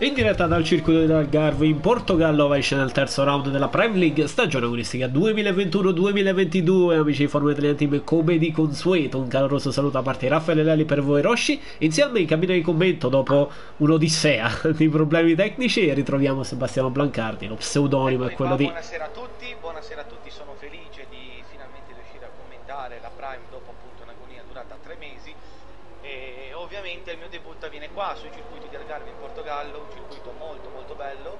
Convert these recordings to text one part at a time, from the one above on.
In diretta dal circuito di Algarve in Portogallo va in scena il terzo round della Prime League stagione agonistica 2021-2022 amici di Formula Italiana Team come di consueto un caloroso saluto da parte di Raffaele Lelli per voi Rosci. Insieme in cabina di commento dopo un'odissea di problemi tecnici ritroviamo Sebastiano Blancardi lo pseudonimo è quello di buonasera a tutti buonasera a tutti sono felice di finalmente riuscire a commentare la Prime dopo appunto un'agonia durata tre mesi e ovviamente il mio debutto avviene qua sui circuiti di Algarve in Portogallo, un circuito molto molto bello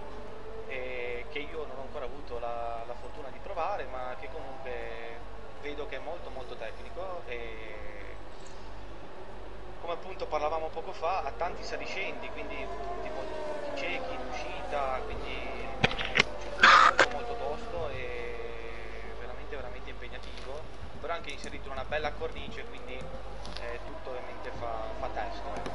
eh, che io non ho ancora avuto la, la, fortuna di provare ma che comunque vedo che è molto molto tecnico e come appunto parlavamo poco fa ha tanti saliscendi quindi punti ciechi in uscita quindi molto molto tosto e veramente veramente impegnativo però anche inserito in una bella cornice quindi eh, tutto ovviamente fa, fa testo ecco.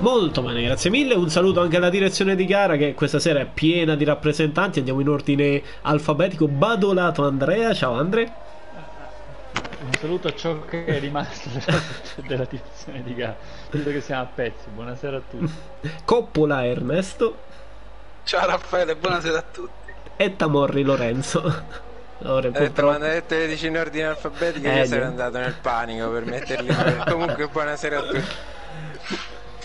Molto bene, grazie mille. Un saluto anche alla direzione di gara che questa sera è piena di rappresentanti. Andiamo in ordine alfabetico. Badolato Andrea. Ciao Andre. Un saluto a ciò che è rimasto della direzione di gara. Credo che siamo a pezzi. Buonasera a tutti. Coppola Ernesto. Ciao Raffaele, buonasera a tutti. E Tamorri Lorenzo. Ora, detto, quando hai detto le dici in ordine alfabetico, eh, io sarei andato nel panico per metterli. Comunque, buonasera a tutti.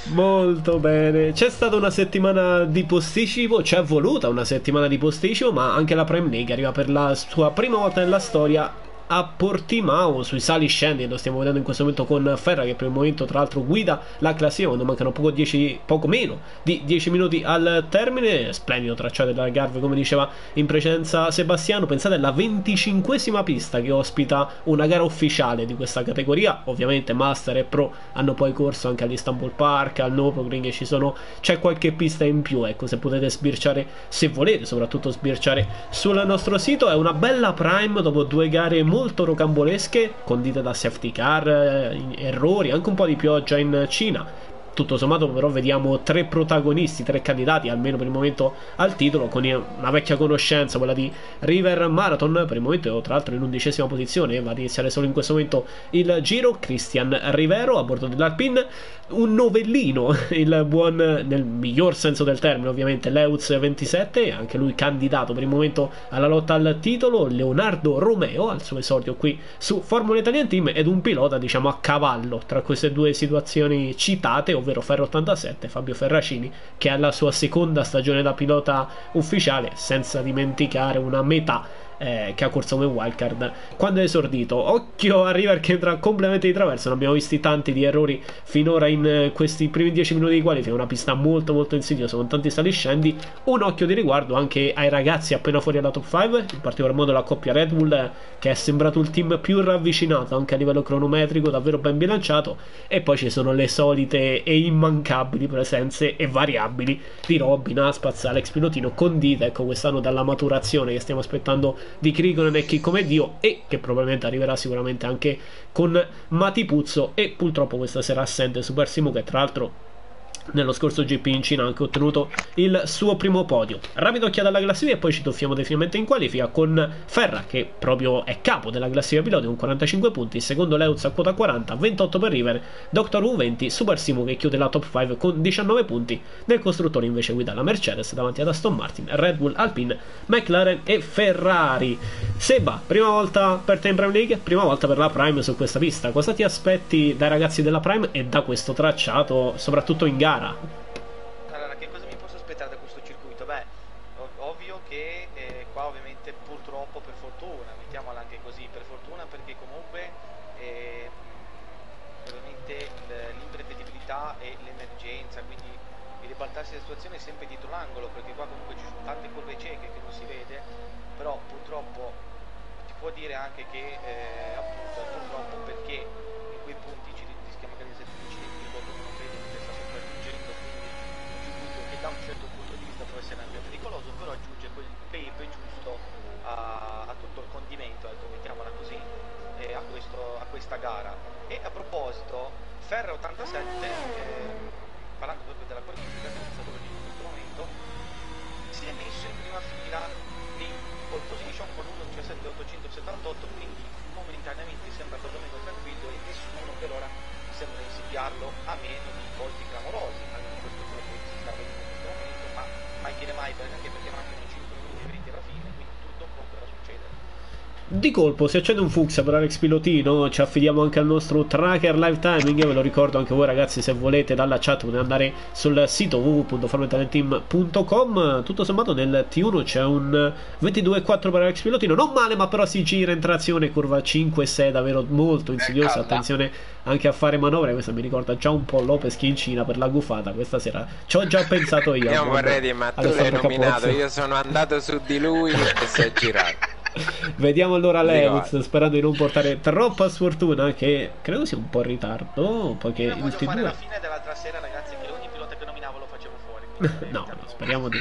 Molto bene, c'è stata una settimana di posticipo, c'è voluta una settimana di posticipo, ma anche la Prime League arriva per la sua prima volta nella storia a Portimao sui sali scendi lo stiamo vedendo in questo momento con Ferra che per il momento tra l'altro guida la classifica quando mancano poco, 10, poco meno di 10 minuti al termine. Splendido tracciato della Garve come diceva in precedenza Sebastiano. Pensate alla 25esima pista che ospita una gara ufficiale di questa categoria. Ovviamente Master e Pro hanno poi corso anche all'Istanbul Park al Nürburgring ci sono c'è qualche pista in più ecco se potete sbirciare se volete soprattutto sbirciare sul nostro sito. È una bella prime dopo due gare molto rocambolesche, condite da safety car, eh, errori, anche un po' di pioggia in Cina tutto sommato però vediamo tre protagonisti, tre candidati almeno per il momento al titolo con una vecchia conoscenza, quella di River Marathon, per il momento tra l'altro in undicesima posizione, va ad iniziare solo in questo momento il giro, Cristian Rivero a bordo dell'Alpine, un novellino, il buon, nel miglior senso del termine ovviamente, Leuz 27, anche lui candidato per il momento alla lotta al titolo, Leonardo Romeo al suo esordio qui su Formula Italian Team ed un pilota diciamo a cavallo tra queste due situazioni citate, ovvero Ferro 87, Fabio Ferracini, che ha la sua seconda stagione da pilota ufficiale, senza dimenticare una metà eh, che ha corso come wildcard quando è esordito. Occhio a River che entra completamente di traverso. Ne abbiamo visti tanti di errori finora in eh, questi primi 10 minuti di qualifica. Una pista molto molto insidiosa con tanti saliscendi. Un occhio di riguardo anche ai ragazzi appena fuori dalla top 5, in particolar modo la coppia Red Bull che è sembrato il team più ravvicinato anche a livello cronometrico, davvero ben bilanciato. E poi ci sono le solite e immancabili presenze e variabili di Robin, Aspaz, Alex Pilotino condite ecco quest'anno dalla maturazione che stiamo aspettando di Krigonen e chi come Dio e che probabilmente arriverà sicuramente anche con Matipuzzo e purtroppo questa sera assente Super Simu che tra l'altro nello scorso GP in Cina ha anche ottenuto il suo primo podio. Rapido occhiata alla classifica e poi ci tuffiamo definitivamente in qualifica con Ferra che proprio è capo della classifica piloti con 45 punti, secondo Leuz a quota 40, 28 per River, Doctor Who 20, Super Simo che chiude la top 5 con 19 punti, nel costruttore invece guida la Mercedes davanti ad Aston Martin, Red Bull, Alpine, McLaren e Ferrari. Seba, prima volta per te in Prime League, prima volta per la Prime su questa pista, cosa ti aspetti dai ragazzi della Prime e da questo tracciato, soprattutto in gara? Gara? Allora, che cosa mi posso aspettare da questo circuito? Beh, ovvio che eh, qua ovviamente purtroppo per fortuna, mettiamola anche così, per fortuna perché comunque eh, ovviamente l'imprevedibilità e l'emergenza, quindi il ribaltarsi della situazione è sempre dietro l'angolo, perché qua comunque ci sono tante curve cieche che non si vede, però purtroppo ti può dire anche che eh, appunto purtroppo perché in quei punti ci rischiamo magari di essere vicini da un certo punto di vista può essere anche pericoloso, però aggiunge quel pepe giusto a, a tutto il condimento, ecco, mettiamola così, eh, a, questo, a, questa gara. E a proposito, Ferra 87, eh, parlando proprio della qualifica, che è stato in questo momento, si è messo in prima fila in pole position con 1.17.878, quindi momentaneamente sembra perlomeno tranquillo e nessuno per ora sembra insidiarlo a meno di colpi clamorosi, almeno questo è quello che si sta vedendo avviene mai anche perché mancano 5 minuti e 20 alla fine, quindi tutto può ancora succedere. Di colpo si accende un fucsia per Alex Pilotino, ci affidiamo anche al nostro tracker live timing, ve lo ricordo anche voi ragazzi se volete dalla chat potete andare sul sito www.farmentalenteam.com, tutto sommato nel T1 c'è un 22-4 per Alex Pilotino, non male ma però si gira in trazione, curva 5-6 davvero molto insidiosa, attenzione anche a fare manovre, questa mi ricorda già un po' Lopez che in Cina per la gufata questa sera, ci ho già pensato io. Io vorrei dire ma tu l'hai nominato, io sono andato su di lui e si è girato. Vediamo allora Lewis sperando di non portare troppa sfortuna che credo sia un po' in ritardo poiché il T2 fare la fine dell'altra sera ragazzi che ogni pilota che nominavo lo facevo fuori. No, no. Speriamo di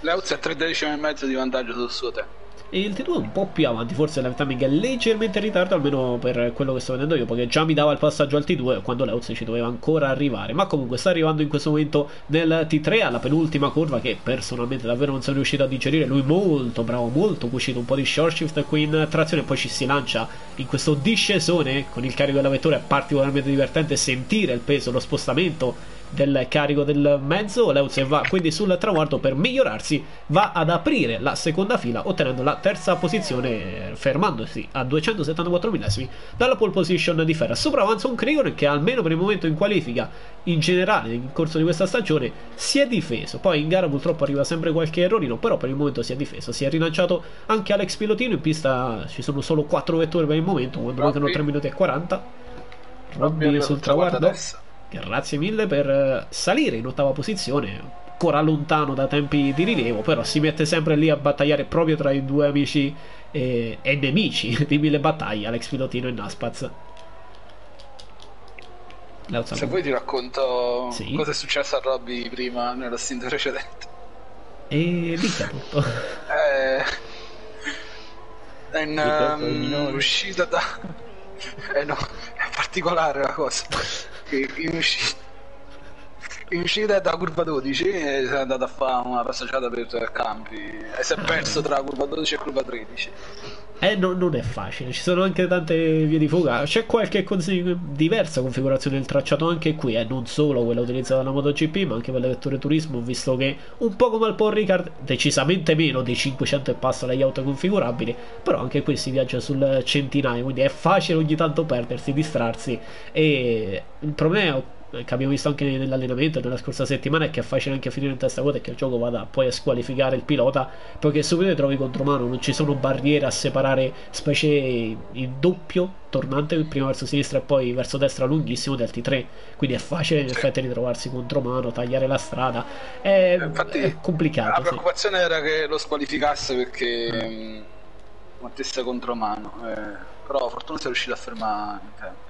Lewis è 3 decimi e mezzo di vantaggio sul suo tempo e il T2 è un po' più avanti, forse la timing è leggermente in ritardo, almeno per quello che sto vedendo io, perché già mi dava il passaggio al T2 quando Leuz ci doveva ancora arrivare. Ma comunque sta arrivando in questo momento nel T3 alla penultima curva che personalmente davvero non sono riuscito a digerire. Lui molto bravo, molto cucito, un po' di short shift qui in trazione, poi ci si lancia in questo discesone con il carico della vettura. È particolarmente divertente sentire il peso, lo spostamento del carico del mezzo. Leuz va quindi sul traguardo per migliorarsi, va ad aprire la seconda fila ottenendo la terza posizione, fermandosi a 274 millesimi dalla pole position di Ferra. Sopravanza un Krieger che almeno per il momento in qualifica, in generale nel corso di questa stagione, si è difeso. Poi in gara purtroppo arriva sempre qualche errorino, però per il momento si è difeso. Si è rilanciato anche Alex Pilotino. In pista ci sono solo 4 vetture per il momento, quando mancano 3 minuti e 40. Robby sul traguardo. Grazie mille per eh, salire in ottava posizione, ancora lontano da tempi di rilievo, però si mette sempre lì a battagliare proprio tra i due amici e, e nemici di mille battaglie, Alex Pilotino e Naspaz. Se vuoi ti racconto sì. cosa è successo a Robby prima nello stint precedente. E dica tutto. eh, in um, uscita da... Eh no, è particolare la cosa in uscita in uscita da curva 12 e è andato a fare una passeggiata per campi e si è perso tra curva 12 e curva 13 eh, no, non è facile, ci sono anche tante vie di fuga. C'è qualche diversa configurazione del tracciato anche qui, eh, non solo quella utilizzata dalla MotoGP, ma anche per le vetture turismo, visto che un po' come al Paul Ricard, decisamente meno dei 500 e passa dagli auto configurabili, però anche qui si viaggia sul centinaio, quindi è facile ogni tanto perdersi, distrarsi. E il problema è che abbiamo visto anche nell'allenamento nella scorsa settimana è che è facile anche finire in testa vuota e che il gioco vada poi a squalificare il pilota perché subito trovi contro mano non ci sono barriere a separare specie il doppio tornante prima verso sinistra e poi verso destra lunghissimo del T3 quindi è facile in effetti ritrovarsi contro mano tagliare la strada è, eh, Infatti, è complicato la preoccupazione sì. era che lo squalificasse perché mm. mettesse contro mano eh, però fortuna si è riuscito a fermare in tempo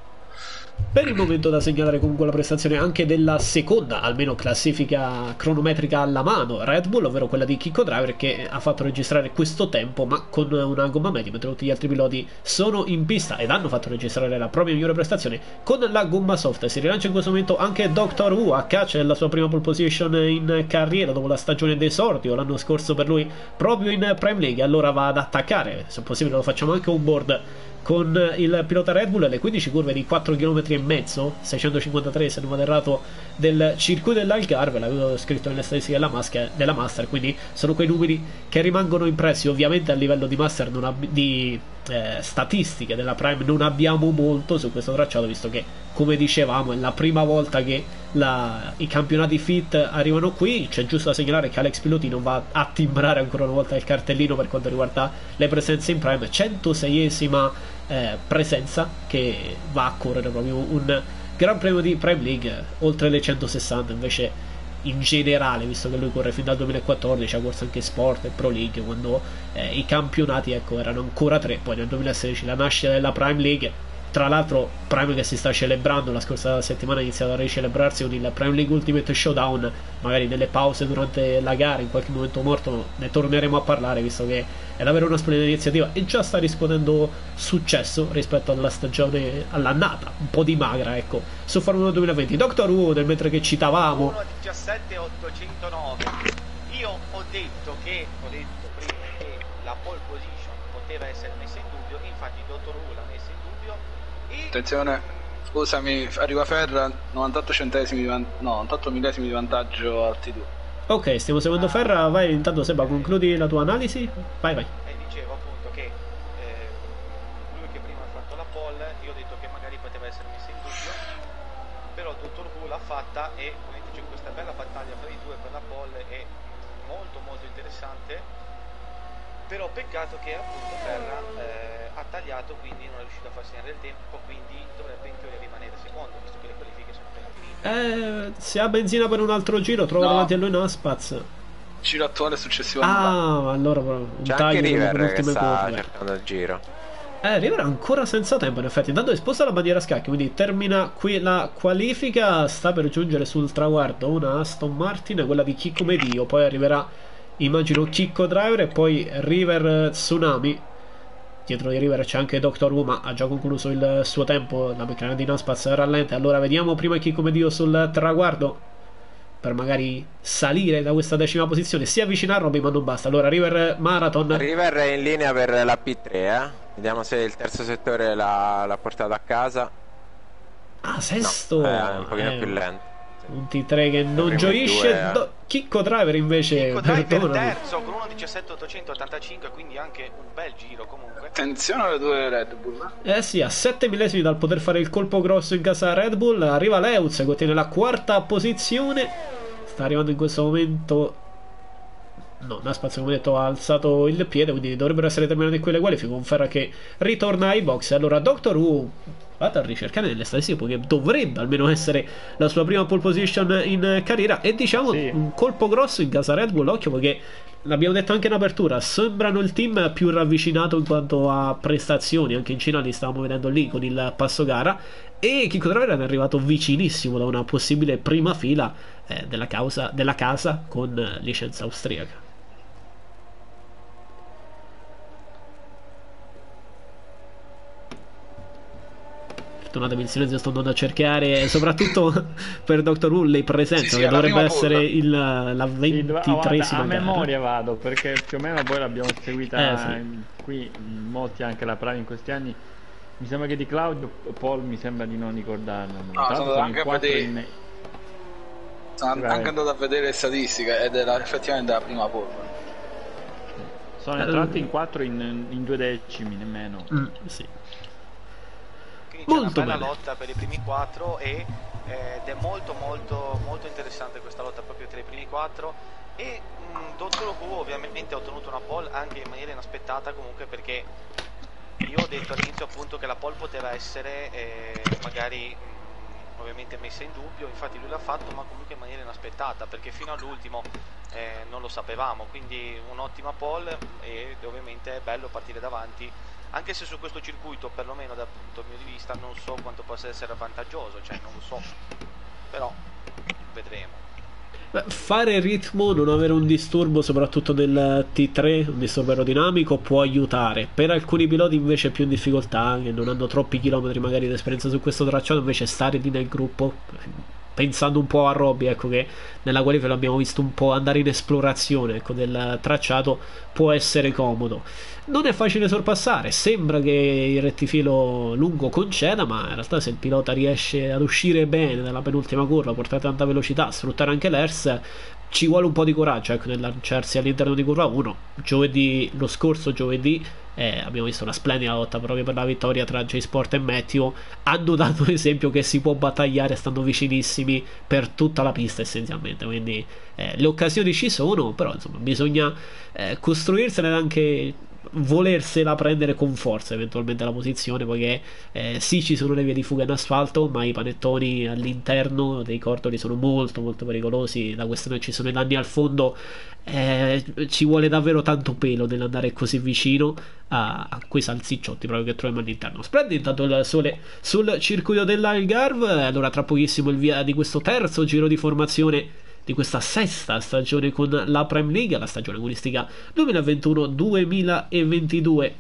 per il momento da segnalare comunque la prestazione anche della seconda, almeno classifica cronometrica alla mano, Red Bull, ovvero quella di Kiko Driver che ha fatto registrare questo tempo ma con una gomma media, mentre tutti gli altri piloti sono in pista ed hanno fatto registrare la propria migliore prestazione con la gomma soft. Si rilancia in questo momento anche Dr. Who a caccia della sua prima pole position in carriera dopo la stagione d'esordio l'anno scorso per lui proprio in Prime League, allora va ad attaccare, se possibile lo facciamo anche un board con il pilota Red Bull le 15 curve di 4 km e mezzo 653 se non vado errato del circuito dell'Algarve l'avevo scritto nelle statistiche della, maschera, della Master quindi sono quei numeri che rimangono impressi. Ovviamente a livello di Master ab- di eh, statistiche della Prime non abbiamo molto su questo tracciato visto che come dicevamo è la prima volta che la, i campionati fit arrivano qui. C'è giusto da segnalare che Alex Pilotino va a timbrare ancora una volta il cartellino per quanto riguarda le presenze in Prime. 106esima eh, presenza che va a correre proprio un Gran Premio di Prime League oltre le 160 invece in generale, visto che lui corre fin dal 2014, ha corso anche Sport e Pro League, quando eh, i campionati ecco, erano ancora tre, poi nel 2016 la nascita della Prime League tra l'altro, Prime che si sta celebrando, la scorsa settimana ha iniziato a ricelebrarsi con il Prime League Ultimate Showdown, magari nelle pause durante la gara, in qualche momento morto, ne torneremo a parlare, visto che è davvero una splendida iniziativa e già sta riscuotendo successo rispetto alla stagione, all'annata, un po' di magra, ecco, su Formula 2020. Dr. Who, nel mentre che citavamo... 1.17.809, io ho detto che, ho detto prima che la pole position poteva essere messa in dubbio, infatti Dr. Who l'ha messa in Attenzione, scusami, arriva Ferra, 98 centesimi di van- no, 98 millesimi di vantaggio al T2. Ok, stiamo seguendo Ferra, vai intanto Seba, concludi la tua analisi. Vai, vai. E dicevo appunto che eh, lui che prima ha fatto la poll, io ho detto che magari poteva essere messa in dubbio, però dottor Who l'ha fatta e come dice questa bella battaglia fra i due per la poll è molto molto interessante, però peccato che appunto Ferra eh, ha tagliato, quindi non è riuscito a far segnare il tempo, quindi dovrebbe in teoria rimanere secondo, visto che le qualifiche sono appena finite. Eh, se ha benzina per un altro giro, trovo No. davanti a lui Naspaz. Giro attuale successivo Ah, allora un C'è taglio anche per River che sta cercando il giro. Eh, River è ancora senza tempo, in effetti. Intanto sposta la bandiera a scacchi, quindi termina qui la qualifica. Sta per giungere sul traguardo una Aston Martin, quella di Chicco Medio. Poi arriverà, immagino, Chicco Driver e poi River Tsunami. Dietro di River c'è anche Dr. Who, ma ha già concluso il suo tempo. La McLaren di Naspaz rallenta. Allora vediamo prima Chicco Medio sul traguardo. Per magari salire da questa decima posizione. Si avvicina a Robby, ma non basta. Allora River Marathon. River è in linea per la P3, eh. Vediamo se il terzo settore l'ha, l'ha portato a casa. Ah, sesto. No, è un pochino Eh, più lento. Un T3 che non gioisce. eh. Do- Chicco Driver invece. Chicco Driver terzo con 1.17.885, quindi anche un bel giro comunque. Attenzione alle due Red Bull. eh. Eh sì, a 7 millesimi dal poter fare il colpo grosso in casa Red Bull. Arriva Leuz che ottiene la quarta posizione. Sta arrivando in questo momento. No, Naspaz come detto ha alzato il piede, quindi dovrebbero essere terminate quelle qualifiche. Conferma che ritorna ai box. Allora, Doctor Who. Vado a ricercare nelle statistiche perché dovrebbe almeno essere la sua prima pole position in carriera. E diciamo Sì. un colpo grosso in casa Red Bull. Occhio perché l'abbiamo detto anche in apertura. Sembrano il team più ravvicinato in quanto a prestazioni. Anche in Cina li stavamo vedendo lì con il passo gara. E Kiko Traver è arrivato vicinissimo da una possibile prima fila eh, della, causa- della casa con licenza austriaca. Perdonatemi il silenzio, sto andando a cercare, soprattutto per Dr. Who, le presenze, Sì, sì, che dovrebbe essere il, la Sì, dov- oh, guarda, 23esima a gara. memoria vado perché più o meno poi l'abbiamo seguita Eh, sì. in- qui in molti anche la Prime in questi anni mi sembra che di Claudio Paul mi sembra di non ricordarlo l'altro sono sono anche in a quattro vedere. in- Sono anche andato a vedere le statistiche ed era effettivamente la prima polvere. sono Eh, tra l'altro in quattro in, in due decimi nemmeno Mm, sì. Quindi c'è Molto una bella bene. lotta per i primi quattro e, eh, ed è molto molto molto interessante questa lotta proprio tra i primi quattro. E mh, Dottor Who ovviamente ha ottenuto una pole anche in maniera inaspettata comunque perché io ho detto all'inizio appunto che la pole poteva essere eh, magari mh, ovviamente messa in dubbio. Infatti lui l'ha fatto ma comunque in maniera inaspettata perché fino all'ultimo eh, non lo sapevamo. Quindi un'ottima pole e ovviamente è bello partire davanti anche se su questo circuito perlomeno dal punto mio di vista non so quanto possa essere vantaggioso cioè non lo so però vedremo Beh, fare ritmo, non avere un disturbo soprattutto del T3, un disturbo aerodinamico, può aiutare. Per alcuni piloti invece più in difficoltà, che non hanno troppi chilometri magari di esperienza su questo tracciato, invece stare lì nel gruppo, pensando un po' a Robby, ecco che nella qualifica l'abbiamo visto un po' andare in esplorazione ecco, del tracciato, può essere comodo. Non è facile sorpassare, sembra che il rettifilo lungo conceda, ma in realtà se il pilota riesce ad uscire bene dalla penultima curva, portare tanta velocità, sfruttare anche l'ERS, ci vuole un po' di coraggio ecco, nel lanciarsi all'interno di curva 1. Giovedì, lo scorso giovedì, eh, abbiamo visto una splendida lotta proprio per la vittoria tra J-Sport e Matthew. Hanno dato l'esempio che si può battagliare stando vicinissimi per tutta la pista essenzialmente. Quindi eh, le occasioni ci sono, però insomma bisogna eh, costruirsene anche volersela prendere con forza eventualmente la posizione poiché eh, sì ci sono le vie di fuga in asfalto ma i panettoni all'interno dei cordoli sono molto molto pericolosi la questione ci sono i danni al fondo eh, ci vuole davvero tanto pelo nell'andare così vicino a, a quei salsicciotti proprio che troviamo all'interno splendido intanto il sole sul circuito dell'Algarve allora tra pochissimo il via di questo terzo giro di formazione di questa sesta stagione con la Prime League, la stagione agonistica 2021-2022.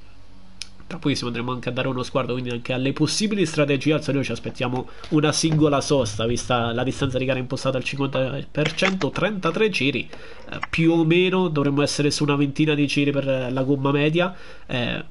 Tra pochissimo andremo anche a dare uno sguardo quindi anche alle possibili strategie. Al solito ci aspettiamo una singola sosta, vista la distanza di gara impostata al 50%, 33 giri. Eh, più o meno dovremmo essere su una ventina di giri per la gomma media. Eh,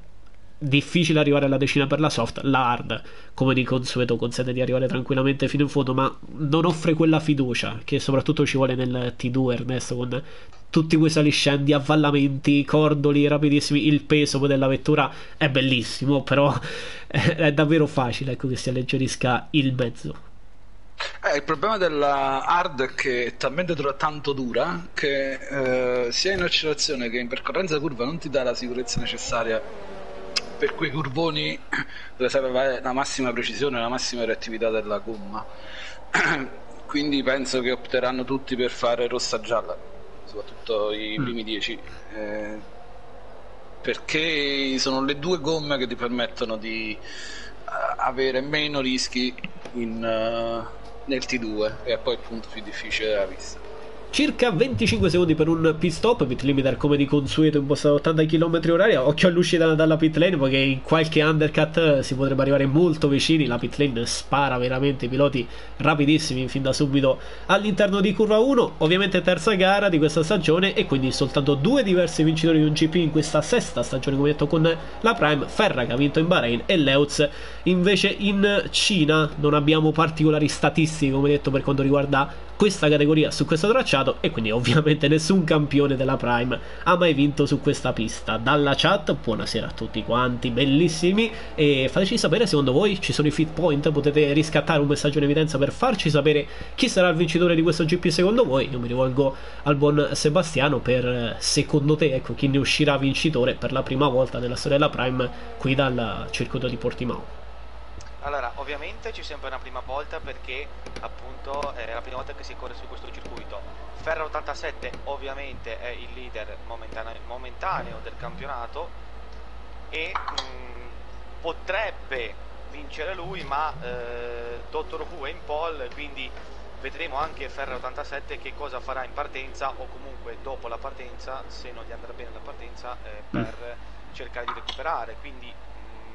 difficile arrivare alla decina per la soft, la hard, come di consueto, consente di arrivare tranquillamente fino in fondo, ma non offre quella fiducia che soprattutto ci vuole nel T2 Ernesto con tutti quei saliscendi, avvallamenti, cordoli rapidissimi, il peso della vettura è bellissimo, però è davvero facile ecco, che si alleggerisca il mezzo. Eh, il problema della hard è che è talmente tanto dura che eh, sia in accelerazione che in percorrenza curva non ti dà la sicurezza necessaria per quei curvoni dove serve la massima precisione, la massima reattività della gomma. Quindi penso che opteranno tutti per fare rossa-gialla, soprattutto i mm. primi 10. Eh, perché sono le due gomme che ti permettono di uh, avere meno rischi in, uh, nel T2 e poi il punto più difficile della pista circa 25 secondi per un pit stop, pit limiter come di consueto impostato a 80 km h occhio all'uscita dalla pit lane perché in qualche undercut si potrebbe arrivare molto vicini, la pit lane spara veramente i piloti rapidissimi fin da subito all'interno di curva 1, ovviamente terza gara di questa stagione e quindi soltanto due diversi vincitori di un GP in questa sesta stagione come detto con la Prime, Ferra che ha vinto in Bahrain e Leutz invece in Cina. Non abbiamo particolari statistiche come detto per quanto riguarda questa categoria su questo tracciato e quindi ovviamente nessun campione della Prime ha mai vinto su questa pista. Dalla chat, buonasera a tutti quanti, bellissimi e fateci sapere secondo voi ci sono i fit point, potete riscattare un messaggio in evidenza per farci sapere chi sarà il vincitore di questo GP secondo voi. Io mi rivolgo al buon Sebastiano per secondo te ecco chi ne uscirà vincitore per la prima volta nella storia della Prime qui dal circuito di Portimao. Allora, ovviamente c'è sempre una prima volta perché appunto è la prima volta che si corre su questo circuito. Ferra 87 ovviamente è il leader momentaneo, momentaneo del campionato e mh, mm, potrebbe vincere lui, ma eh, Dottor Who è in pole, quindi vedremo anche Ferra 87 che cosa farà in partenza o comunque dopo la partenza, se non gli andrà bene la partenza, eh, per mm. cercare di recuperare. Quindi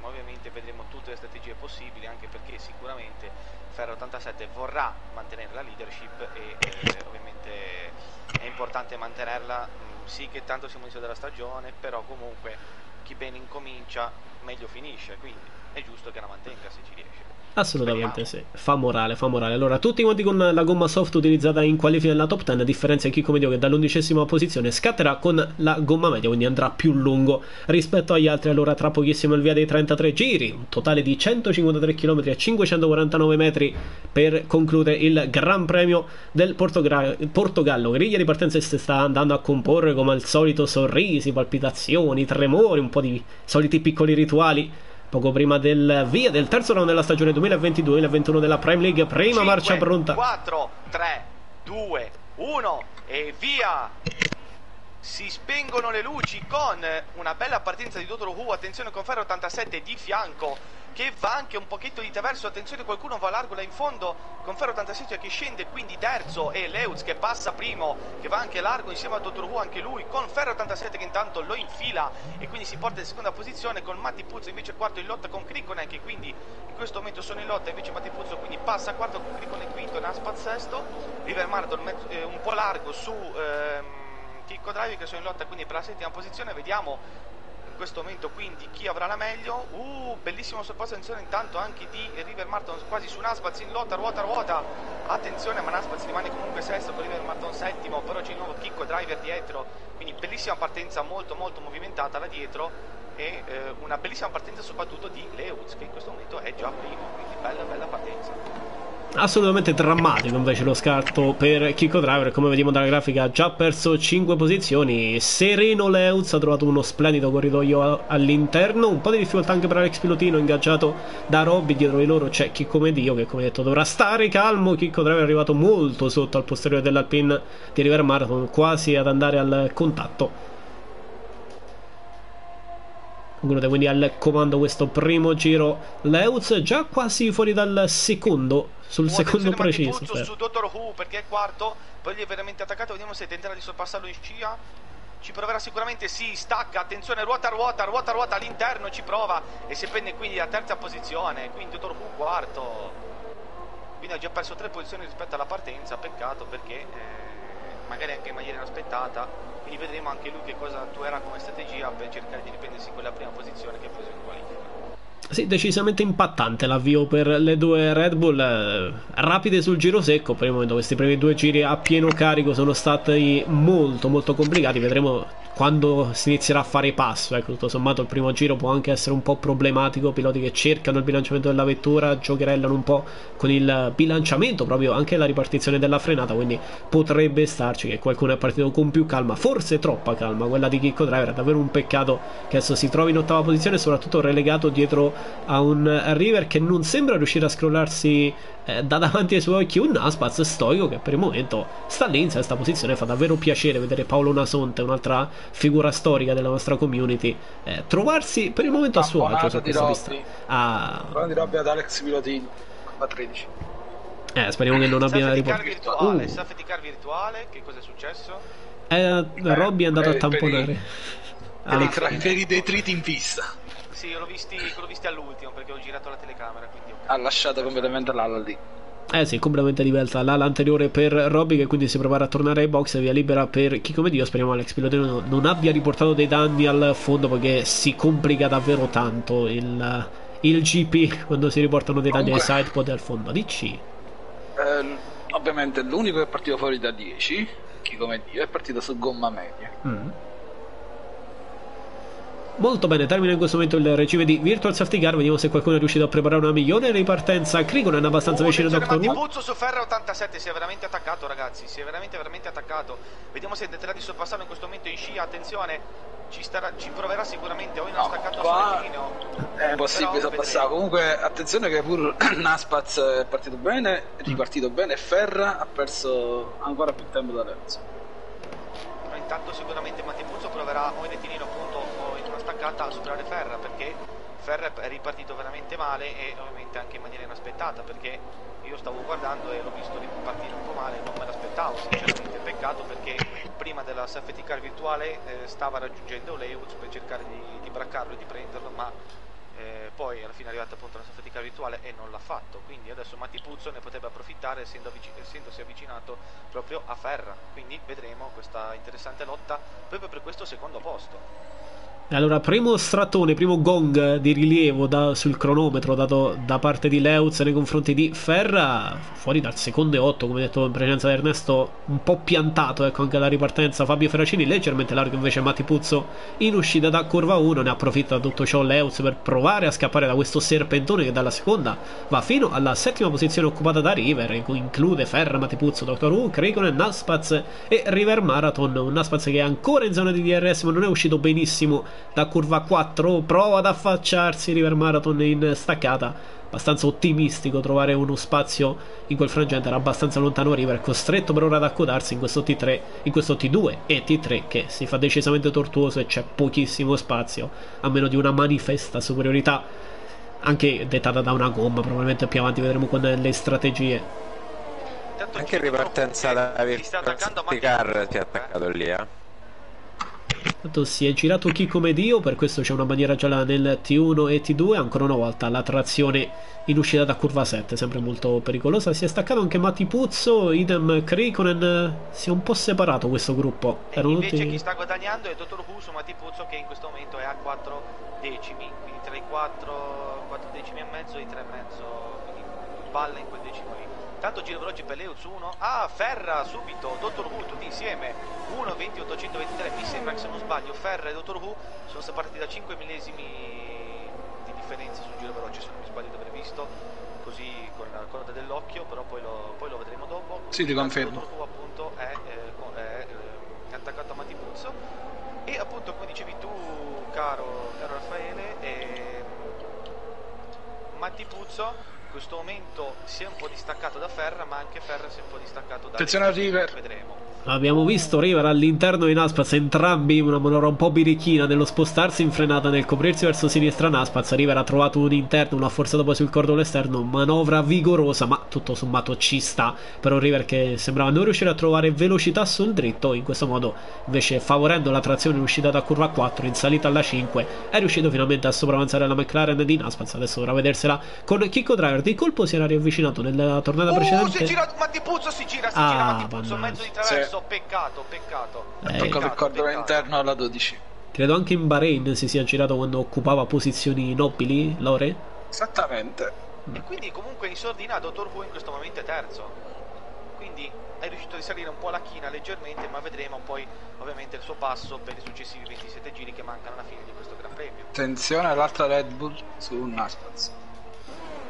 ovviamente vedremo tutte le strategie possibili anche perché sicuramente Ferro 87 vorrà mantenere la leadership e eh, ovviamente è importante mantenerla. Mh, sì che tanto siamo all'inizio della stagione però comunque chi bene incomincia meglio finisce quindi è giusto che la mantenga se ci riesce Assolutamente sì, fa morale, fa morale. Allora, tutti quanti con la gomma soft utilizzata in qualifica nella top 10, a differenza di chi come Dio che dall'undicesima posizione scatterà con la gomma media, quindi andrà più lungo rispetto agli altri. Allora, tra pochissimo il via dei 33 giri, un totale di 153 km e 549 metri per concludere il Gran Premio del Portogra- Portogallo. Griglia di partenza si sta andando a comporre come al solito sorrisi, palpitazioni, tremori, un po' di soliti piccoli rituali poco prima del via del terzo round della stagione 2022-2021 della Prime League. Prima 5, marcia pronta. 4, 3, 2, 1 e via! Si spengono le luci con una bella partenza di Dottor Who. Attenzione con Ferro 87 di fianco che va anche un pochetto di traverso, attenzione qualcuno va largo là in fondo con Ferro 86 che scende quindi terzo e Leuz che passa primo che va anche largo insieme a Dottor Who anche lui con Ferro 87 che intanto lo infila e quindi si porta in seconda posizione con Matti Puzzo invece quarto in lotta con Criconen che quindi in questo momento sono in lotta invece Matti Puzzo quindi passa quarto con Criconen quinto Naspad sesto River Mardon eh, un po' largo su ehm, Chicco Drive che sono in lotta quindi per la settima posizione vediamo in questo momento quindi chi avrà la meglio. Uh bellissimo attenzione intanto anche di River Martin quasi su Naspaz in lotta ruota ruota. Attenzione ma Naspaz rimane comunque sesto con River Martin settimo però c'è il nuovo Chicco driver dietro. Quindi bellissima partenza molto molto movimentata là dietro e eh, una bellissima partenza soprattutto di Leuz che in questo momento è già primo quindi bella bella partenza assolutamente drammatico invece lo scarto per Kiko Driver. Come vediamo dalla grafica ha già perso 5 posizioni. Sereno Leuz ha trovato uno splendido corridoio all'interno. Un po' di difficoltà anche per Alex Pilotino ingaggiato da Robby. Dietro di loro c'è Chicco Medio che come detto dovrà stare calmo. Kiko Driver è arrivato molto sotto al posteriore dell'Alpine di River Marathon quasi ad andare al contatto conclude quindi al comando questo primo giro. Leuz già quasi fuori dal secondo sul secondo preciso su Dottor Who perché è quarto poi gli è veramente attaccato vediamo se tenterà di sorpassarlo in scia. Ci proverà sicuramente sì stacca attenzione ruota ruota ruota ruota all'interno ci prova e si prende quindi la terza posizione quindi Dottor Who quarto. Quindi ha già perso tre posizioni rispetto alla partenza peccato perché eh, magari anche in maniera inaspettata, quindi vedremo anche lui che cosa attuerà come strategia per cercare di riprendersi quella prima posizione che preso in qualifica. Sì, decisamente impattante l'avvio per le due Red Bull, eh, rapide sul giro secco, per il momento questi primi due giri a pieno carico sono stati molto molto complicati, vedremo quando si inizierà a fare passo. Ecco, tutto sommato il primo giro può anche essere un po' problematico, piloti che cercano il bilanciamento della vettura, giocherellano un po' con il bilanciamento, proprio anche la ripartizione della frenata, quindi potrebbe starci che qualcuno è partito con più calma, forse troppa calma, quella di Kicko Driver, è davvero un peccato che adesso si trovi in ottava posizione, soprattutto relegato dietro a un River che non sembra riuscire a scrollarsi eh, da davanti ai suoi occhi un Naspaz stoico che per il momento sta lì in sesta posizione, fa davvero piacere vedere Paolo Nasonte, un'altra figura storica della nostra community, eh, trovarsi per il momento a suo agio su questa pista. Ah. di Robby ad Alex Pilotino, a 13. Eh, speriamo che non abbia riportato. Virtuale, uh. Safety car virtuale, che cosa è successo? Eh, Robby è andato eh, a tamponare. Per i, ah. per, i tra- per i detriti in pista. Sì, l'ho visti, l'ho visti all'ultimo perché ho girato la telecamera. Quindi... Ha lasciato completamente l'ala lì. Eh sì, completamente diversa l'ala anteriore per Robby che quindi si prepara a tornare ai box via libera per chi come Dio speriamo Alex Pilotino non abbia riportato dei danni al fondo perché si complica davvero tanto il, il GP quando si riportano dei danni Comunque, ai sidepod al fondo DC eh, ovviamente l'unico che è partito fuori da 10 chi come Dio è partito su gomma media mm. Molto bene, termina in questo momento il regime di Virtual Safety Car. Vediamo se qualcuno è riuscito a preparare una migliore ripartenza. Krigonen abbastanza oh, vicino a Dr. Who. Puzzo su Ferra 87 si è veramente attaccato, ragazzi. Si è veramente, veramente attaccato. Vediamo se tenterà di sorpassarlo in questo momento in scia. Attenzione, ci, starà, ci proverà sicuramente. O in no, staccato qua È impossibile sorpassare. Comunque, attenzione che pure Naspaz è partito bene, è ripartito bene. Ferra ha perso ancora più tempo da Lenzo. Intanto, sicuramente Mattipuzzo proverà o in rettilineo appunto staccata a superare Ferra perché Ferra è ripartito veramente male e ovviamente anche in maniera inaspettata perché io stavo guardando e l'ho visto ripartire un po' male non me l'aspettavo sinceramente. Peccato perché prima della safety car virtuale eh, stava raggiungendo Leuz per cercare di, di braccarlo e di prenderlo ma eh, poi alla fine è arrivata appunto la safety car virtuale e non l'ha fatto. Quindi adesso Matti Puzzo ne potrebbe approfittare essendo avvic- essendosi avvicinato proprio a Ferra quindi vedremo questa interessante lotta proprio per questo secondo posto allora, primo strattone, primo gong di rilievo da, sul cronometro dato da parte di Leuz nei confronti di Ferra, fuori dal secondo e 8, come detto in presenza di Ernesto, un po' piantato, ecco anche la ripartenza Fabio Ferracini, leggermente largo invece Matti Puzzo in uscita da curva 1, ne approfitta tutto ciò Leuz per provare a scappare da questo serpentone che dalla seconda va fino alla settima posizione occupata da River, include Ferra, Matti Puzzo, Dr. Who, Kreikonen, Naspaz e River Marathon, un Naspaz che è ancora in zona di DRS ma non è uscito benissimo da curva 4 prova ad affacciarsi River Marathon in staccata. Abbastanza ottimistico trovare uno spazio in quel frangente. Era abbastanza lontano River costretto per ora ad accodarsi in questo T3 in questo T2 e T3 che si fa decisamente tortuoso e c'è pochissimo spazio a meno di una manifesta superiorità anche dettata da una gomma. Probabilmente più avanti vedremo con le strategie. Anche ripartenza da Virtual Car si è attaccato lì eh Tanto si è girato chi come Dio, per questo c'è una bandiera gialla nel T1 e T2. Ancora una volta la trazione in uscita da curva 7, sempre molto pericolosa. Si è staccato anche Matti Puzzo, idem Kreikonen. Si è un po' separato questo gruppo. E Erano invece tutti... chi sta guadagnando è Dottor Who su Matti Puzzo che in questo momento è a 4 decimi, quindi tra i 4, 4 decimi e mezzo e i 3 e mezzo, balla in quel decimo lì. Tanto giro veloce per Leuz 1. Ah, Ferra subito, Dottor Who tutti insieme. 1, 20, 823. Mi sembra che se non sbaglio Ferra e Dottor Who sono separati da 5 millesimi di differenza sul giro veloce, se non mi sbaglio di aver visto. Così con la coda dell'occhio, però poi lo, poi lo, vedremo dopo. Sì, ti confermo. Dottor Who appunto è, eh, è eh, attaccato a Matipuzzo. E appunto come dicevi tu, caro, caro Raffaele, eh, Mattipuzzo questo momento si è un po' distaccato da Ferra, ma anche Ferra si è un po' distaccato da Attenzione River. Vedremo. Abbiamo visto River all'interno di Naspaz, entrambi una manovra un po' birichina nello spostarsi in frenata, nel coprirsi verso sinistra Naspaz. River ha trovato un interno, una forzato poi sul cordolo esterno, manovra vigorosa, ma tutto sommato ci sta per un River che sembrava non riuscire a trovare velocità sul dritto. In questo modo, invece, favorendo la trazione in uscita da curva 4, in salita alla 5, è riuscito finalmente a sopravanzare la McLaren di Naspaz. Adesso dovrà vedersela con Kiko Driver. Di colpo si era riavvicinato nella tornata oh, precedente. Si gira, ma di puzzo si gira, si ah, gira, ma di puzzo, mezzo di traverso. Sì peccato, peccato. Eh, peccato il cordolo interno alla 12. Credo anche in Bahrain si sia girato quando occupava posizioni nobili, Lore? Esattamente. E quindi comunque in sordina Dottor Who in questo momento è terzo. Quindi è riuscito a risalire un po' la china leggermente, ma vedremo poi ovviamente il suo passo per i successivi 27 giri che mancano alla fine di questo Gran Premio. Attenzione all'altra Red Bull su Naspaz.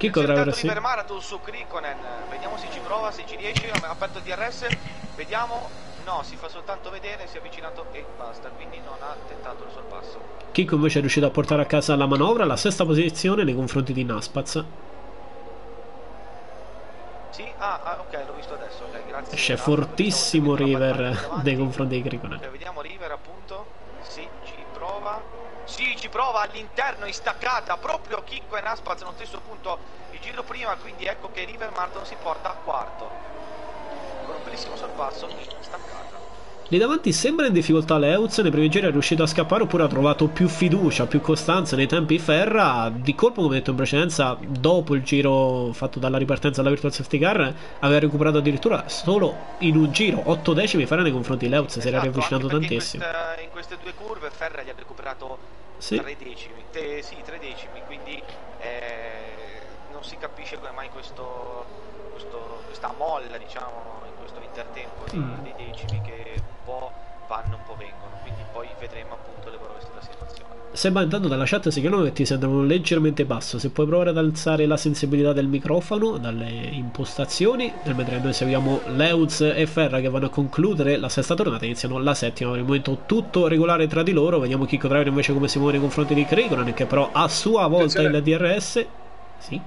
Chi Driver sì. Marathon su Krikonen, vediamo se ci prova, se ci riesce, ha aperto il DRS, vediamo, no, si fa soltanto vedere, si è avvicinato e basta, quindi non ha tentato il sorpasso. Kiko invece è riuscito a portare a casa la manovra, la sesta posizione nei confronti di Naspaz. Sì, ah, ah ok, l'ho visto adesso, ok, grazie. Esce fortissimo River nei confronti di Krikonen. Okay, vediamo River appunto, sì, ci prova, sì, ci prova all'interno, in staccata, proprio Chicco e Naspaz nello stesso punto il giro prima, quindi ecco che River Martin si porta a quarto. Con un bellissimo sorpasso in staccata. Lì davanti sembra in difficoltà Leuz, nei primi giri è riuscito a scappare oppure ha trovato più fiducia, più costanza nei tempi ferra. Di colpo, come detto in precedenza, dopo il giro fatto dalla ripartenza della Virtual Safety Car, aveva recuperato addirittura solo in un giro 8 decimi Ferra nei confronti di Leuz, esatto, si era esatto, riavvicinato tantissimo. In, questa, in, queste due curve Ferra gli ha recuperato sì. 3 decimi, te, sì, 3 decimi, quindi eh, non si capisce come mai questo, questo, questa molla, diciamo, in questo intertempo di, mm. dei decimi che po' vanno, un po' vengono, quindi poi vedremo appunto Seba intanto dalla chat segnalano che ti sentono leggermente basso, se puoi provare ad alzare la sensibilità del microfono dalle impostazioni, nel mentre noi seguiamo Leuz e Ferra che vanno a concludere la sesta tornata, iniziano la settima, per il momento tutto regolare tra di loro, vediamo Kiko Driver invece come si muove nei confronti di Krakonen che però a sua volta il DRS... Sì?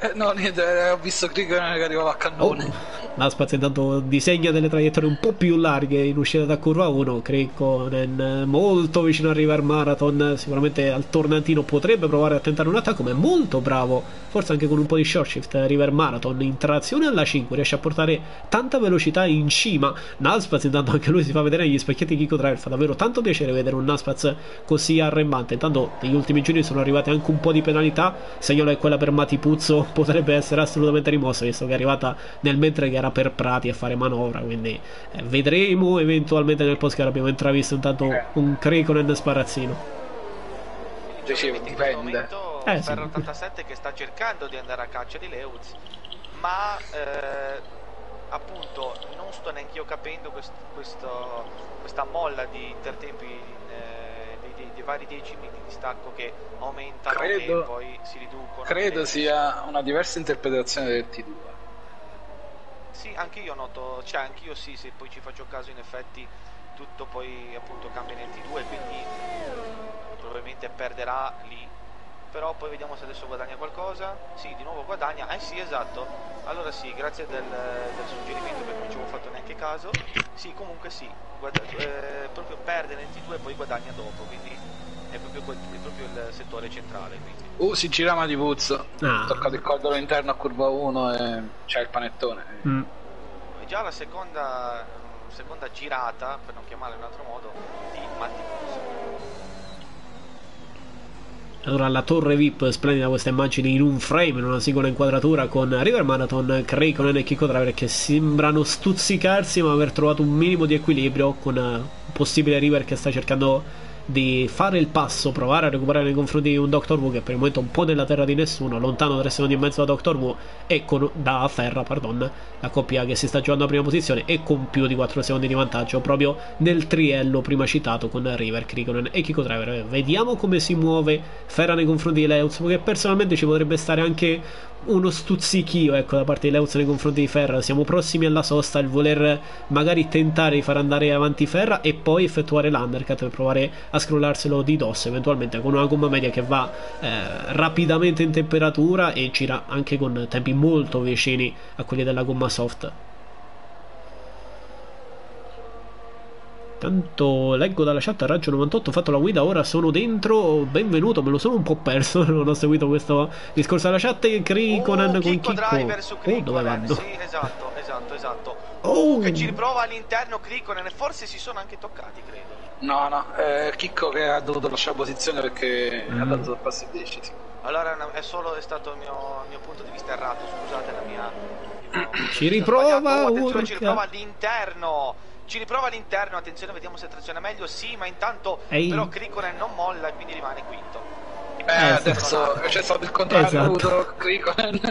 Eh, no, niente, eh, ho visto Krikonen che arrivava a cannone. Oh. L'Aspaz intanto disegna delle traiettorie un po' più larghe in uscita da curva 1. Krikonen molto vicino a River Marathon. Sicuramente al tornantino potrebbe provare a tentare un attacco, ma è molto bravo. Forse anche con un po' di short shift. River Marathon in trazione alla 5 riesce a portare tanta velocità in cima. Naspaz intanto anche lui si fa vedere negli specchietti Kiko Driver. Fa davvero tanto piacere vedere un Naspaz così arrembante. Intanto negli ultimi giorni sono arrivate anche un po' di penalità. Segnalo che quella per Matipuzzo potrebbe essere assolutamente rimossa, visto che è arrivata nel mentre che era per Prati a fare manovra. Quindi eh, vedremo eventualmente nel post che abbiamo intravisto intanto eh. un Krakonen sparazzino. Dicevo, dipende. Eh, sì. 87 che sta cercando di andare a caccia di Leuz, ma eh, appunto non sto neanche io capendo quest, questo, questa molla di intertempi vari decimi di distacco che aumentano credo, e poi si riducono. Credo sia una diversa interpretazione del T2 sì, anche io noto, cioè anche io sì, se poi ci faccio caso in effetti tutto poi appunto cambia nel T2 quindi probabilmente perderà lì. Però poi vediamo se adesso guadagna qualcosa. Sì di nuovo guadagna. Eh sì esatto. Allora sì grazie del, del suggerimento perché non ci avevo fatto neanche caso. Sì comunque sì eh, proprio perde nel T2 e poi guadagna dopo quindi è proprio, è proprio il settore centrale quindi. Uh si gira ma di puzzo ah. toccato il cordolo interno a curva 1 e c'è il panettone mm già la seconda, seconda girata, per non chiamarla in un altro modo, di Matti allora la torre VIP, splendida questa immagine in un frame, in una singola inquadratura con River Marathon, Krakonen e Kiko Driver che sembrano stuzzicarsi ma aver trovato un minimo di equilibrio con un possibile River che sta cercando di fare il passo, provare a recuperare nei confronti di un Doctor Who che per il momento è un po' nella terra di nessuno, lontano 3 secondi e mezzo da Doctor Who e con, da Ferra, pardon, la coppia che si sta giocando a prima posizione e con più di 4 secondi di vantaggio proprio nel triello prima citato con River, Krikonen e Kiko Driver. Vediamo come si muove Ferra nei confronti di Leuz, che personalmente ci potrebbe stare anche uno stuzzichio ecco, da parte di Leuz nei confronti di Ferra. Siamo prossimi alla sosta, il voler magari tentare di far andare avanti Ferra e poi effettuare l'undercut per provare a scrollarselo di dosso, eventualmente con una gomma media che va eh, rapidamente in temperatura e gira anche con tempi molto vicini a quelli della gomma soft. Tanto leggo dalla chat a raggio 98 ho fatto la guida ora sono dentro benvenuto me lo sono un po' perso non ho seguito questo discorso alla chat Krikonen oh, con Kiko driver su oh dove vanno? sì esatto esatto esatto oh. che ci riprova all'interno Krikonen e forse si sono anche toccati credo no no eh, Kiko che ha dovuto lasciare posizione perché mm. ha dato il passo 10 sì. allora è solo è stato il mio, il mio punto di vista errato scusate la mia ci riprova oh, ci riprova all'interno ci riprova all'interno, attenzione, vediamo se traziona meglio. Sì, ma intanto Ehi. però Krikonen non molla e quindi rimane quinto. Eh, eh adesso c'è stato il contrario esatto. avuto Krikonen.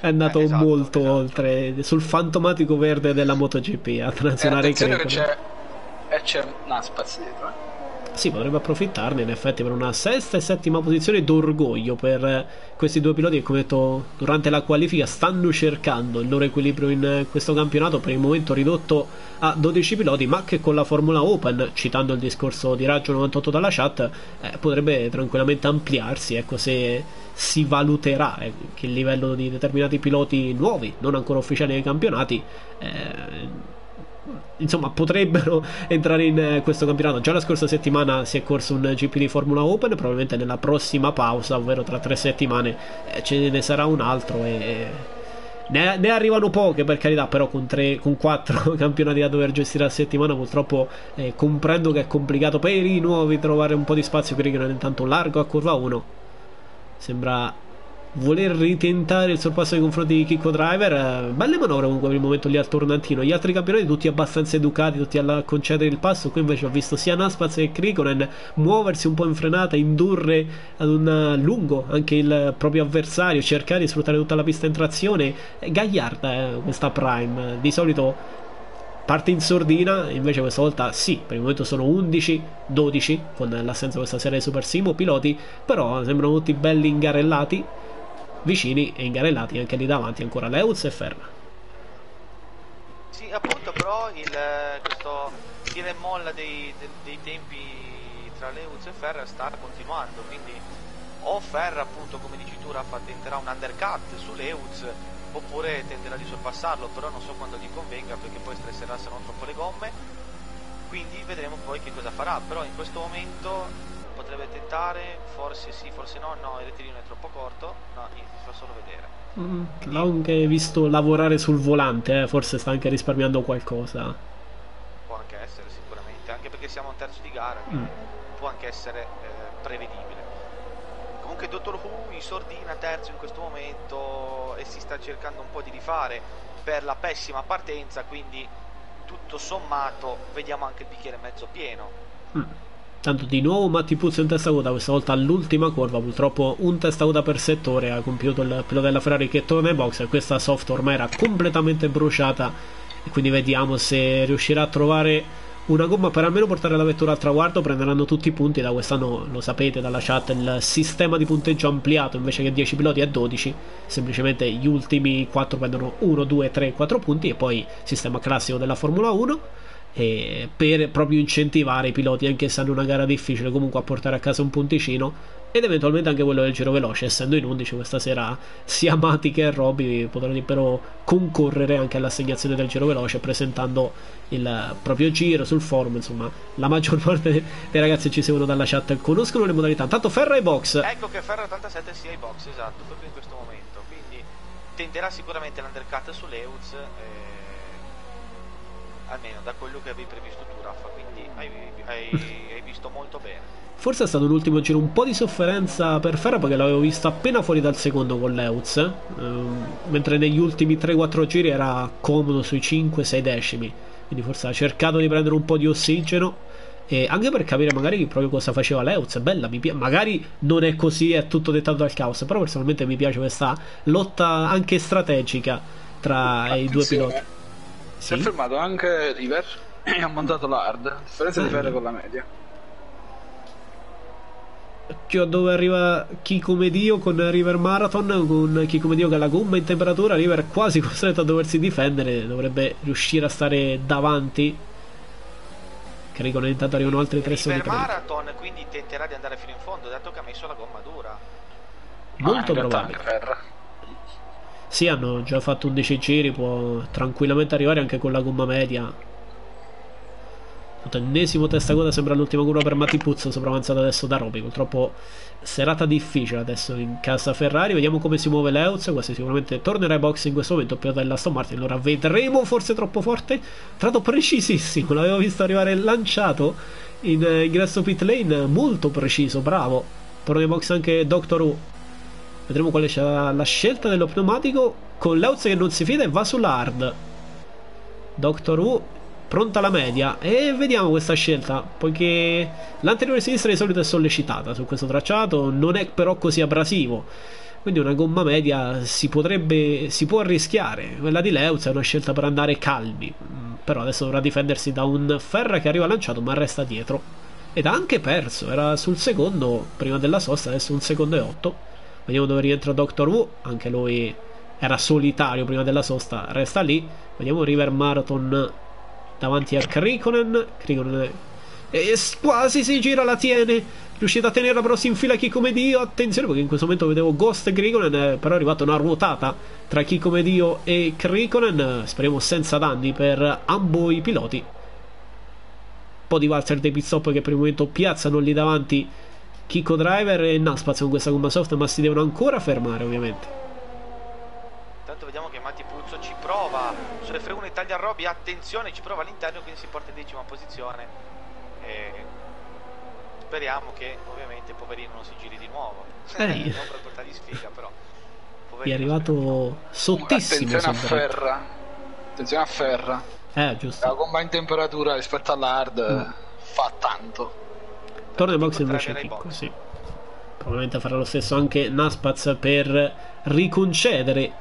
È andato eh, esatto, molto esatto. oltre sul fantomatico verde della MotoGP a transizionare eh, Krikonen. C'è, e c'è Naspaz dietro, eh. Sì, potrebbe approfittarne in effetti per una sesta e settima posizione d'orgoglio per questi due piloti che, come detto, durante la qualifica stanno cercando il loro equilibrio in questo campionato, per il momento ridotto a 12 piloti, ma che con la Formula Open, citando il discorso di Raggio 98 dalla chat, eh, potrebbe tranquillamente ampliarsi, ecco, se si valuterà eh, che il livello di determinati piloti nuovi, non ancora ufficiali nei campionati, eh, insomma potrebbero entrare in eh, questo campionato. Già la scorsa settimana si è corso un GP di Formula Open, probabilmente nella prossima pausa, ovvero tra tre settimane, eh, ce ne sarà un altro e ne, ne, arrivano poche per carità, però con, tre, con quattro campionati da dover gestire a settimana purtroppo eh, comprendo che è complicato per i nuovi trovare un po' di spazio per non intanto largo a curva 1. Sembra voler ritentare il sorpasso nei confronti di Kiko Driver. Eh, belle manovre comunque per il momento lì al tornantino. Gli altri campionati tutti abbastanza educati, tutti a concedere il passo. Qui invece ho visto sia Naspaz che Krikonen muoversi un po' in frenata, indurre ad un lungo anche il proprio avversario, cercare di sfruttare tutta la pista in trazione. È gagliarda eh, questa Prime. Di solito parte in sordina, invece questa volta sì, per il momento sono 11, 12 con l'assenza questa serie di Super Simo piloti, però sembrano tutti belli ingarellati vicini e ingarellati anche lì davanti ancora Leuz e Ferma. Sì, appunto, però il, questo tira e molla dei, dei, dei, tempi tra Leuz e Ferra sta continuando, quindi o Ferra, appunto, come dici tu, Raffa, tenterà un undercut su Leuz oppure tenterà di sorpassarlo, però non so quando gli convenga perché poi stresserà se non troppo le gomme. Quindi vedremo poi che cosa farà, però in questo momento potrebbe tentare, forse sì, forse no, no, il retirino è troppo corto, no, niente, si fa solo vedere. Mm, l'ho anche visto lavorare sul volante, eh, forse sta anche risparmiando qualcosa. Può anche essere sicuramente, anche perché siamo a un terzo di gara, mm. può anche essere eh, prevedibile. Comunque Dottor Who in sordina terzo in questo momento e si sta cercando un po' di rifare per la pessima partenza, quindi tutto sommato vediamo anche il bicchiere mezzo pieno. Mm. Tanto di nuovo Matti Puzzo in testa coda, questa volta all'ultima curva, purtroppo un testa coda per settore ha compiuto il pilota della Ferrari che torna in box e questa soft ormai era completamente bruciata. E quindi vediamo se riuscirà a trovare una gomma per almeno portare la vettura al traguardo. Prenderanno tutti i punti da quest'anno lo sapete dalla chat il sistema di punteggio ampliato invece che 10 piloti a 12 semplicemente gli ultimi 4 prendono 1, 2, 3, 4 punti e poi sistema classico della Formula 1 eh, per proprio incentivare i piloti anche se hanno una gara difficile comunque a portare a casa un punticino ed eventualmente anche quello del giro veloce essendo in 11 questa sera sia Mati che Robby potrebbero concorrere anche all'assegnazione del giro veloce presentando il proprio giro sul forum. Insomma la maggior parte dei ragazzi ci seguono dalla chat conoscono le modalità. Intanto Ferra ai box. Ecco che Ferra 87 sia ai box esatto proprio in questo momento. Quindi tenderà sicuramente l'undercut su Leuz eh almeno da quello che avevi previsto tu Raffa, quindi hai, hai, hai visto molto bene. Forse è stato un ultimo giro un po' di sofferenza per Ferra perché l'avevo visto appena fuori dal secondo con Leuz, eh? mentre negli ultimi 3-4 giri era comodo sui 5-6 decimi, quindi forse ha cercato di prendere un po' di ossigeno. E anche per capire magari proprio cosa faceva Leuz, è bella, pi- magari non è così, è tutto dettato dal caos, però personalmente mi piace questa lotta anche strategica tra Attenzione. i due piloti. Si è fermato anche River e ha montato l'hard, differenza di Ferre con la media. Cioè, dove arriva chi come Dio con River Marathon, con chi come Dio che ha la gomma in temperatura, River è quasi costretto a doversi difendere, dovrebbe riuscire a stare davanti. Che dicono intanto arrivano altri tre secondi. River Marathon quindi tenterà di andare fino in fondo, dato che ha messo la gomma dura. Molto probabile. Sì, hanno già fatto 11 giri, può tranquillamente arrivare anche con la gomma media. Ennesimo testa coda sembra l'ultima curva per Matti Puzzo, sopravanzato adesso da Roby. Purtroppo serata difficile adesso in casa Ferrari. Vediamo come si muove Leuz. Quasi sicuramente tornerà ai box in questo momento. Pilota dell'Aston Martin. Allora vedremo, forse troppo forte. Tratto precisissimo. L'avevo visto arrivare lanciato in ingresso pit lane. Molto preciso, bravo. Torna ai box anche Doctor Who. Vedremo quale sarà la scelta dello pneumatico con Leuz che non si fida e va sulla hard. Doctor Who pronta la media. E vediamo questa scelta poiché l'anteriore sinistra di solito è sollecitata su questo tracciato non è però così abrasivo. Quindi una gomma media si potrebbe si può rischiare quella di Leuz è una scelta per andare calmi. Però adesso dovrà difendersi da un Ferra che arriva lanciato ma resta dietro. Ed ha anche perso era sul secondo prima della sosta adesso un secondo e otto vediamo dove rientra Doctor Who anche lui era solitario prima della sosta resta lì vediamo River Marathon davanti a Krikonen. Krikonen e quasi si gira, la tiene. Riuscita a tenerla, però si infila chi come Dio. Attenzione, perché in questo momento vedevo Ghost e Krikonen. Però è arrivata una ruotata tra chi come Dio e Krikonen. Speriamo senza danni per ambo i piloti. Un po' di valzer dei pit stop che per il momento piazzano lì davanti Kiko Driver e Naspaz con questa gomma soft, ma si devono ancora fermare, ovviamente. Intanto vediamo che Matti Puzzo ci prova sulle F1 Italia Robby, attenzione, ci prova all'interno, quindi si porta in decima posizione. E speriamo che ovviamente poverino non si giri di nuovo. Eh. non per portare di sfiga, però. È arrivato sottissimo. Attenzione a Ferra. Attenzione a Ferra. Eh, giusto. La gomma in temperatura rispetto all'hard mm. fa tanto. Torna in box invece Chicco, sì. Probabilmente farà lo stesso anche Naspaz per riconcedere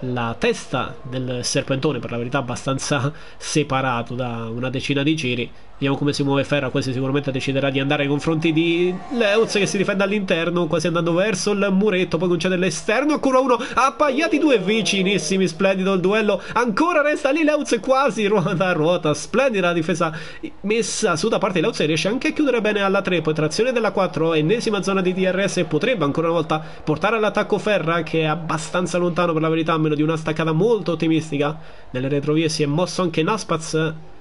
la testa del serpentone, per la verità abbastanza separato da una decina di giri. Vediamo come si muove Ferra, quasi sicuramente deciderà di andare nei confronti di Leuz che si difende all'interno, quasi andando verso il muretto, poi concede l'esterno, ancora uno, appaiati due vicinissimi, splendido il duello, ancora resta lì Leuz quasi ruota a ruota, splendida la difesa messa su da parte di Leuz riesce anche a chiudere bene alla 3, poi trazione della 4, ennesima zona di DRS potrebbe ancora una volta portare all'attacco Ferra che è abbastanza lontano per la verità, a meno di una staccata molto ottimistica, nelle retrovie si è mosso anche Naspaz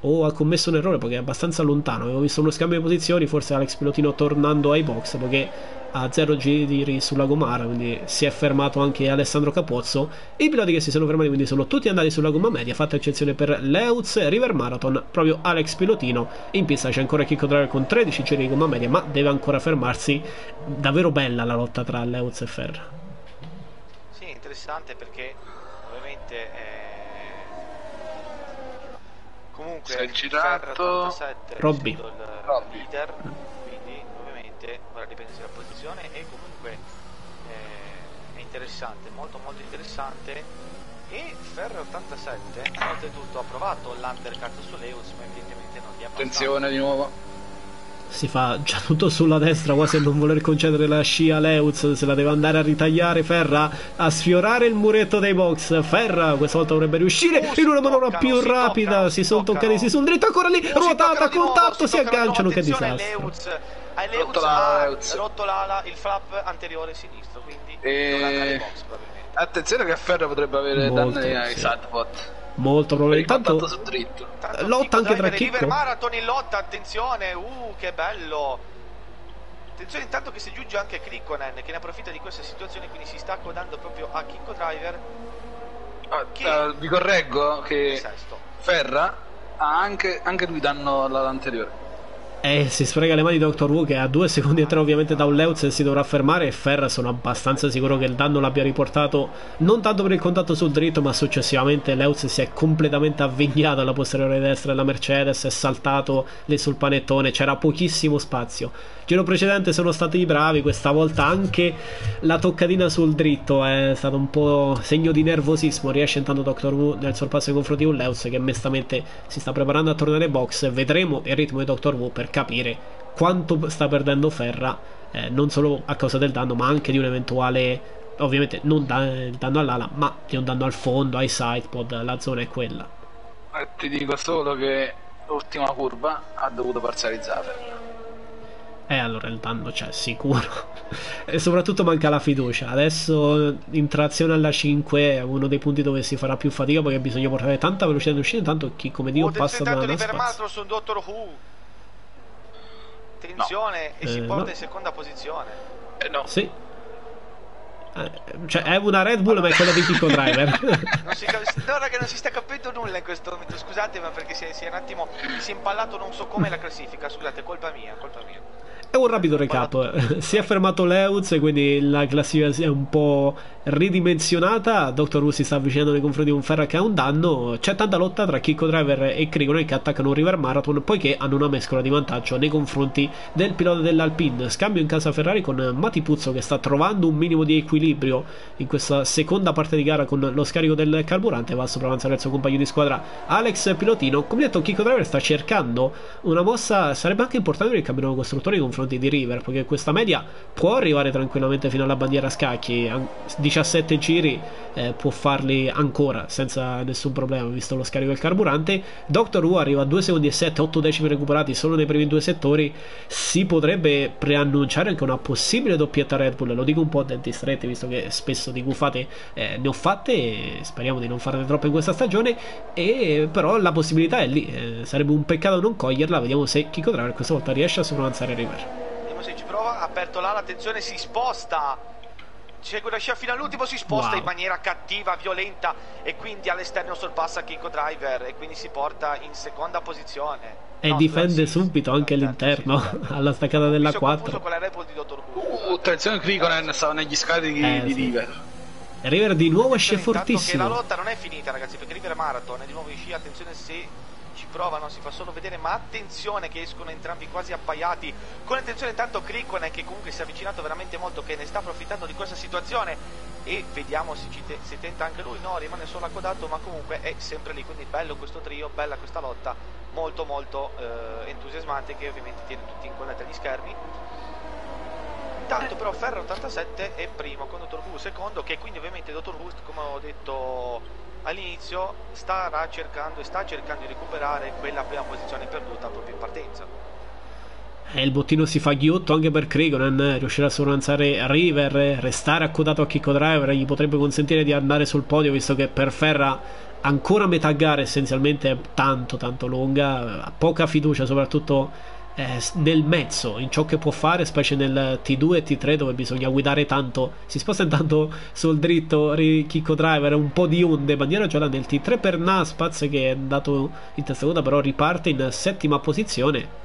o ha commesso un errore perché è abbastanza lontano. Avevo visto uno scambio di posizioni, forse Alex Pilotino tornando ai box perché ha zero giri sulla Gomara, quindi si è fermato anche Alessandro Capozzo. I piloti che si sono fermati quindi sono tutti andati sulla gomma media, fatta eccezione per Leuz River Marathon, proprio Alex Pilotino. In pista c'è ancora Kiko Driver con 13 giri di gomma media, ma deve ancora fermarsi. Davvero bella la lotta tra Leuz e Ferra. Sì, interessante perché ovviamente... Eh comunque si è girato. Robby. leader quindi ovviamente ora riprendersi la posizione e comunque eh, è interessante molto molto interessante. E Ferro 87 oltretutto ha provato l'undercut su Leus ma evidentemente non gli ha attenzione di nuovo si fa già tutto sulla destra quasi a non voler concedere la scia a Leuz se la deve andare a ritagliare Ferra a sfiorare il muretto dei box. Ferra questa volta dovrebbe riuscire in una manovra più rapida. si, sono toccati si sono dritto ancora lì ruotata contatto si, si agganciano che disastro. Leuz, hai Leuz, rotto, la, Leuz. rotto la, il flap anteriore sinistro quindi e... non andare box attenzione che Ferra potrebbe avere danni ai sidebot Molto probabilmente. Intanto lotta anche tra Chicco. River Marathon in lotta, attenzione. Uh, che bello. Attenzione intanto che si giunge anche Krikonen che ne approfitta di questa situazione, quindi si sta accodando proprio a Kicko Driver. Ah, che... uh, vi correggo che Ferra ha anche, anche lui danno all'anteriore. Eh, si sfrega le mani di Dr. Wu che a due secondi e tre ovviamente da un Leuz si dovrà fermare e Ferra sono abbastanza sicuro che il danno l'abbia riportato non tanto per il contatto sul dritto ma successivamente Leuz si è completamente avvignato alla posteriore destra della Mercedes è saltato lì sul panettone c'era pochissimo spazio giro precedente sono stati bravi questa volta anche la toccatina sul dritto è stato un po' segno di nervosismo riesce intanto Dr. Wu nel sorpasso nei confronti di un Leuz che mestamente si sta preparando a tornare ai box vedremo il ritmo di Dr. Wu per capire quanto sta perdendo Ferra, eh, non solo a causa del danno, ma anche di un eventuale, ovviamente non da, danno all'ala, ma di un danno al fondo, ai sidepod, la zona è quella. Eh, ti dico solo che l'ultima curva ha dovuto parzializzare. Eh, allora il danno c'è, sicuro. e soprattutto manca la fiducia. Adesso in trazione alla 5 è uno dei punti dove si farà più fatica perché bisogna portare tanta velocità in uscita. Intanto chi come Dio oh, passa da una spazio. su Dottor Who. Attenzione no. e si eh, porta no. in seconda posizione. Eh no. Sì. Eh, cioè è una Red Bull ma è quella di Kiko Driver non si, no raga non si sta capendo nulla in questo momento scusate ma perché si è, si è un attimo si è impallato non so come la classifica scusate colpa mia colpa mia È un rapido recap. si è fermato Leuz, quindi la classifica si è un po' ridimensionata. Dr. Who si sta avvicinando nei confronti di un Ferra che ha un danno. C'è tanta lotta tra Kiko Driver e Krigonen che attaccano River Marathon, poiché hanno una mescola di vantaggio nei confronti del pilota dell'Alpine. Scambio in casa Ferrari con Mati Puzzo che sta trovando un minimo di equilibrio in questa seconda parte di gara con lo scarico del carburante. Va a sopravanzare il suo compagno di squadra Alex Pilotino. Come detto, Kiko Driver sta cercando una mossa. Sarebbe anche importante per il cammino costruttore nei confronti di River, perché questa media può arrivare tranquillamente fino alla bandiera a scacchi, 17 giri eh, può farli ancora senza nessun problema, visto lo scarico del carburante. Doctor Who arriva a 2 secondi e 7, 8 decimi recuperati solo nei primi due settori, si potrebbe preannunciare anche una possibile doppietta Red Bull, lo dico un po' a denti stretti, visto che spesso di gufate eh, ne ho fatte, e speriamo di non farne troppe in questa stagione, e però la possibilità è lì, eh, sarebbe un peccato non coglierla, vediamo se Kiko Driver questa volta riesce a sopravanzare River. Vediamo se ci prova. Aperto là, l'attenzione si sposta. Segue la scia fino all'ultimo, si sposta wow. in maniera cattiva, violenta e quindi all'esterno sorpassa Kiko Driver e quindi si porta in seconda posizione. E no, difende subito anche all'interno, sì, alla staccata della 4. con la Red di Dottor Uh, attenzione, Krikonen stava negli scarichi eh, di, sì. River. River di nuovo esce fortissimo. la lotta non è finita, ragazzi, perché River Marathon è di nuovo in scia. Attenzione se provano, si fa solo vedere, ma attenzione che escono entrambi quasi appaiati, con attenzione tanto Criccone che comunque si è avvicinato veramente molto, che ne sta approfittando di questa situazione. E vediamo se, te se tenta anche lui, no, rimane solo accodato, ma comunque è sempre lì, quindi bello questo trio, bella questa lotta, molto molto eh, entusiasmante che ovviamente tiene tutti in connetti agli schermi. Intanto però Ferro 87 è primo con Dottor Who secondo, che quindi ovviamente Dottor Who, come ho detto all'inizio starà cercando e sta cercando di recuperare quella prima posizione perduta proprio in partenza. E il bottino si fa ghiotto anche per Krigonen, riuscirà a sorlanzare River, restare accodato a Kiko Driver gli potrebbe consentire di andare sul podio visto che per Ferra ancora metà gara essenzialmente è tanto tanto lunga, poca fiducia soprattutto eh, nel mezzo, in ciò che può fare, specie nel T2 e T3 dove bisogna guidare tanto. Si sposta intanto sul dritto Kiko Driver, un po' di onde, bandiera gialla nel T3 per Naspaz che è andato in testa coda, però riparte in settima posizione.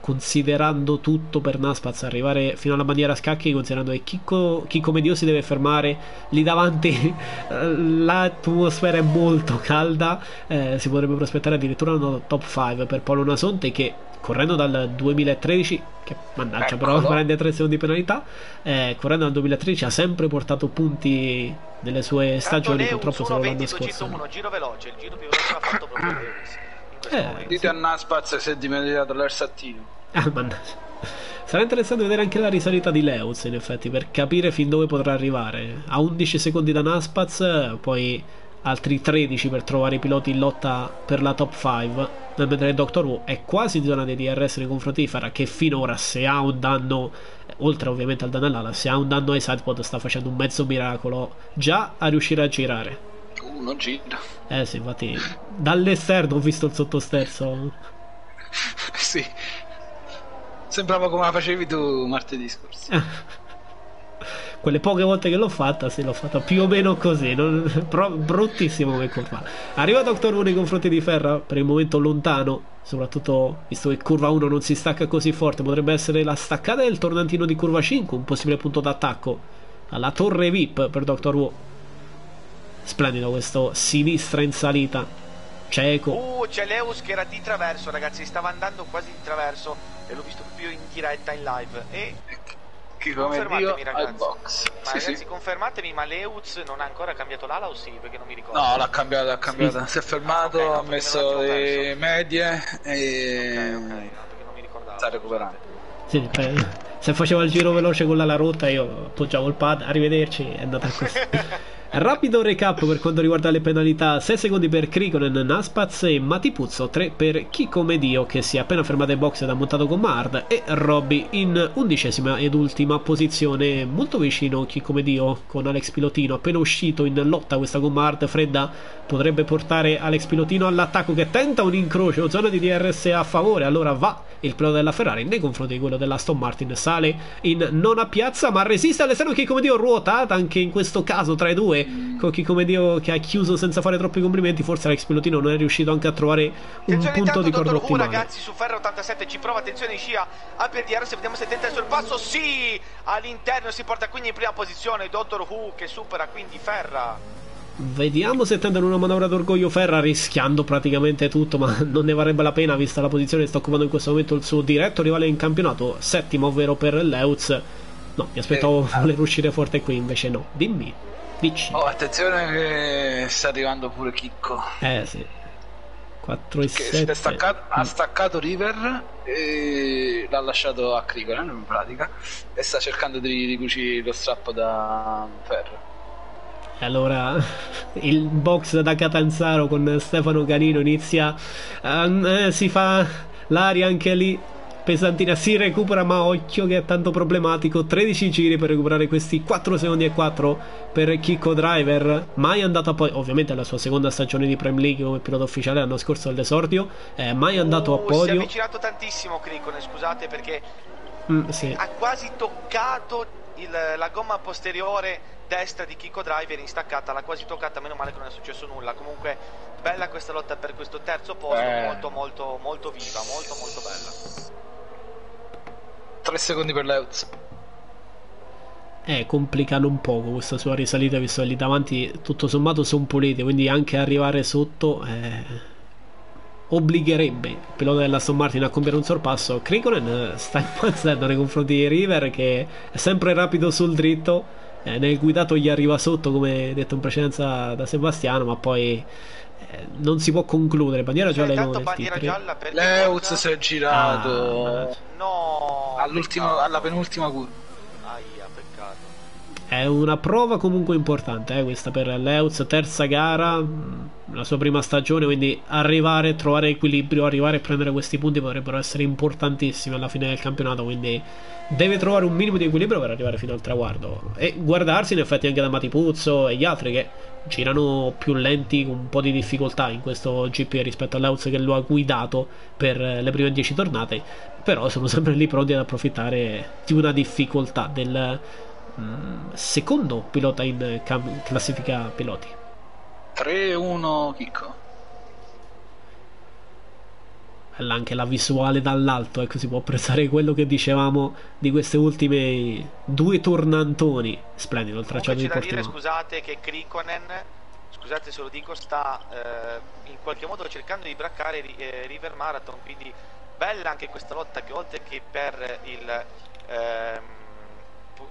Considerando tutto per Naspaz, arrivare fino alla bandiera a scacchi, considerando che Kiko, Kiko Medio si deve fermare lì davanti, l'atmosfera è molto calda. Eh, si potrebbe prospettare addirittura una top 5 per Paolo Nasonte che correndo dal 2013 che mannaggia però Eccolo. prende 3 secondi di penalità eh, correndo dal 2013 ha sempre portato punti nelle sue stagioni purtroppo solo l'anno scorso uno giro veloce il giro più veloce l'ha fatto proprio eh, dite a Naspaz se è dimenticato l'Ersatino ah mannaggia. Sarà interessante vedere anche la risalita di Leuz in effetti per capire fin dove potrà arrivare. A 11 secondi da Naspaz, poi altri 13 per trovare i piloti in lotta per la top 5 mentre Doctor Who è quasi in zona di DRS nei confronti di Farah che finora se ha un danno oltre ovviamente al danno all'ala se ha un danno ai sidepod sta facendo un mezzo miracolo già a riuscire a girare. Uno gira eh sì infatti dall'esterno ho visto il sottosterzo. Sì. Sembrava come la facevi tu martedì scorso quelle poche volte che l'ho fatta, sì, l'ho fatta più o meno così. Non, pro, bruttissimo come curva. Arriva Doctor 1 nei confronti di Ferra, per il momento lontano. Soprattutto visto che curva 1 non si stacca così forte, potrebbe essere la staccata del tornantino di curva 5, un possibile punto d'attacco alla torre VIP per Doctor Who. Splendido questo sinistra in salita. Cieco. Uh, c'è Leus che era di traverso, ragazzi. Stava andando quasi di traverso. E l'ho visto proprio in diretta in live. E chi come Dio al box. Ma sì, ragazzi, sì. confermatemi, ma Leuz non ha ancora cambiato l'ala o sì? Perché non mi ricordo. No, l'ha cambiata, l'ha cambiata. Sì. Si è fermato, ah, okay, no, ha messo le medie e... Ok, ok, no, perché non mi ricordavo. Sta recuperando. Sì, se faceva il giro veloce con l'ala rotta io appoggiavo il pad, arrivederci, è andata così. Rapido recap per quanto riguarda le penalità: 6 secondi per Krikonen, Naspaz e Matipuzzo, 3 per Kiko Medio che si è appena fermato ai box ed ha montato con Mard e Robby in undicesima ed ultima posizione, molto vicino Kiko Medio con Alex Pilotino, appena uscito in lotta questa con Mard fredda potrebbe portare Alex Pilotino all'attacco che tenta un incrocio, zona di DRS a favore, allora va il pilota della Ferrari nei confronti di quello dell'Aston Martin, sale in nona piazza ma resiste all'esterno Kiko Medio ruotata anche in questo caso tra i due dove con chi come Dio che ha chiuso senza fare troppi complimenti, forse Alex Pilotino non è riuscito anche a trovare un punto di corda ottimale. ragazzi su Ferro 87 ci prova, attenzione Scia a per DRS, vediamo se tenta il sorpasso, sì! All'interno si porta quindi in prima posizione Dottor Who che supera quindi Ferra. Vediamo se tentano una manovra d'orgoglio Ferra rischiando praticamente tutto, ma non ne varrebbe la pena vista la posizione che sta occupando in questo momento il suo diretto rivale in campionato, settimo ovvero per Leutz. No, mi aspettavo eh, voler uscire forte qui, invece no. Dimmi, dici. Oh, attenzione che sta arrivando pure Chicco. Eh sì. 4 e 7. Staccato, ha staccato River e l'ha lasciato a Cricolan in pratica e sta cercando di ricucire lo strappo da Ferro. Allora il box da Catanzaro con Stefano Canino inizia, uh, si fa l'aria anche lì, pesantina, si recupera ma occhio che è tanto problematico, 13 giri per recuperare questi 4 secondi e 4 per Kiko Driver, mai andato a poi, ovviamente la sua seconda stagione di Prime League come pilota ufficiale l'anno scorso all'esordio, è mai andato uh, a podio. Si è avvicinato tantissimo Cricone, scusate perché mm, sì. ha quasi toccato il, la gomma posteriore destra di Kiko Driver in staccata, l'ha quasi toccata, meno male che non è successo nulla. Comunque bella questa lotta per questo terzo posto, eh. molto molto molto viva, molto molto bella. 3 secondi per Leutz. Eh, complicano un poco questa sua risalita, visto che lì davanti tutto sommato sono puliti, quindi anche arrivare sotto eh, obbligherebbe il pilota della Aston Martin a compiere un sorpasso. Krikonen sta impazzendo nei confronti di River che è sempre rapido sul dritto eh, nel guidato gli arriva sotto come detto in precedenza da Sebastiano ma poi eh, non si può concludere bandiera gialla in ore bandiera gialla Leuz si è girato. Ah, no alla penultima curva è una prova comunque importante eh, questa per Leuz terza gara la sua prima stagione quindi arrivare trovare equilibrio arrivare a prendere questi punti potrebbero essere importantissimi alla fine del campionato quindi deve trovare un minimo di equilibrio per arrivare fino al traguardo e guardarsi in effetti anche da Matipuzzo e gli altri che girano più lenti con un po' di difficoltà in questo GP rispetto all'Auz che lo ha guidato per le prime 10 tornate però sono sempre lì pronti ad approfittare di una difficoltà del mm, secondo pilota in cam- classifica piloti 3-1 Chicco anche la visuale dall'alto, ecco, si può apprezzare quello che dicevamo di queste ultime due tornantoni. Splendido il tracciato di Portimao. dire, scusate, che Krikonen, scusate se lo dico, sta eh, in qualche modo cercando di braccare eh, River Marathon, quindi bella anche questa lotta che oltre che per il... Ehm,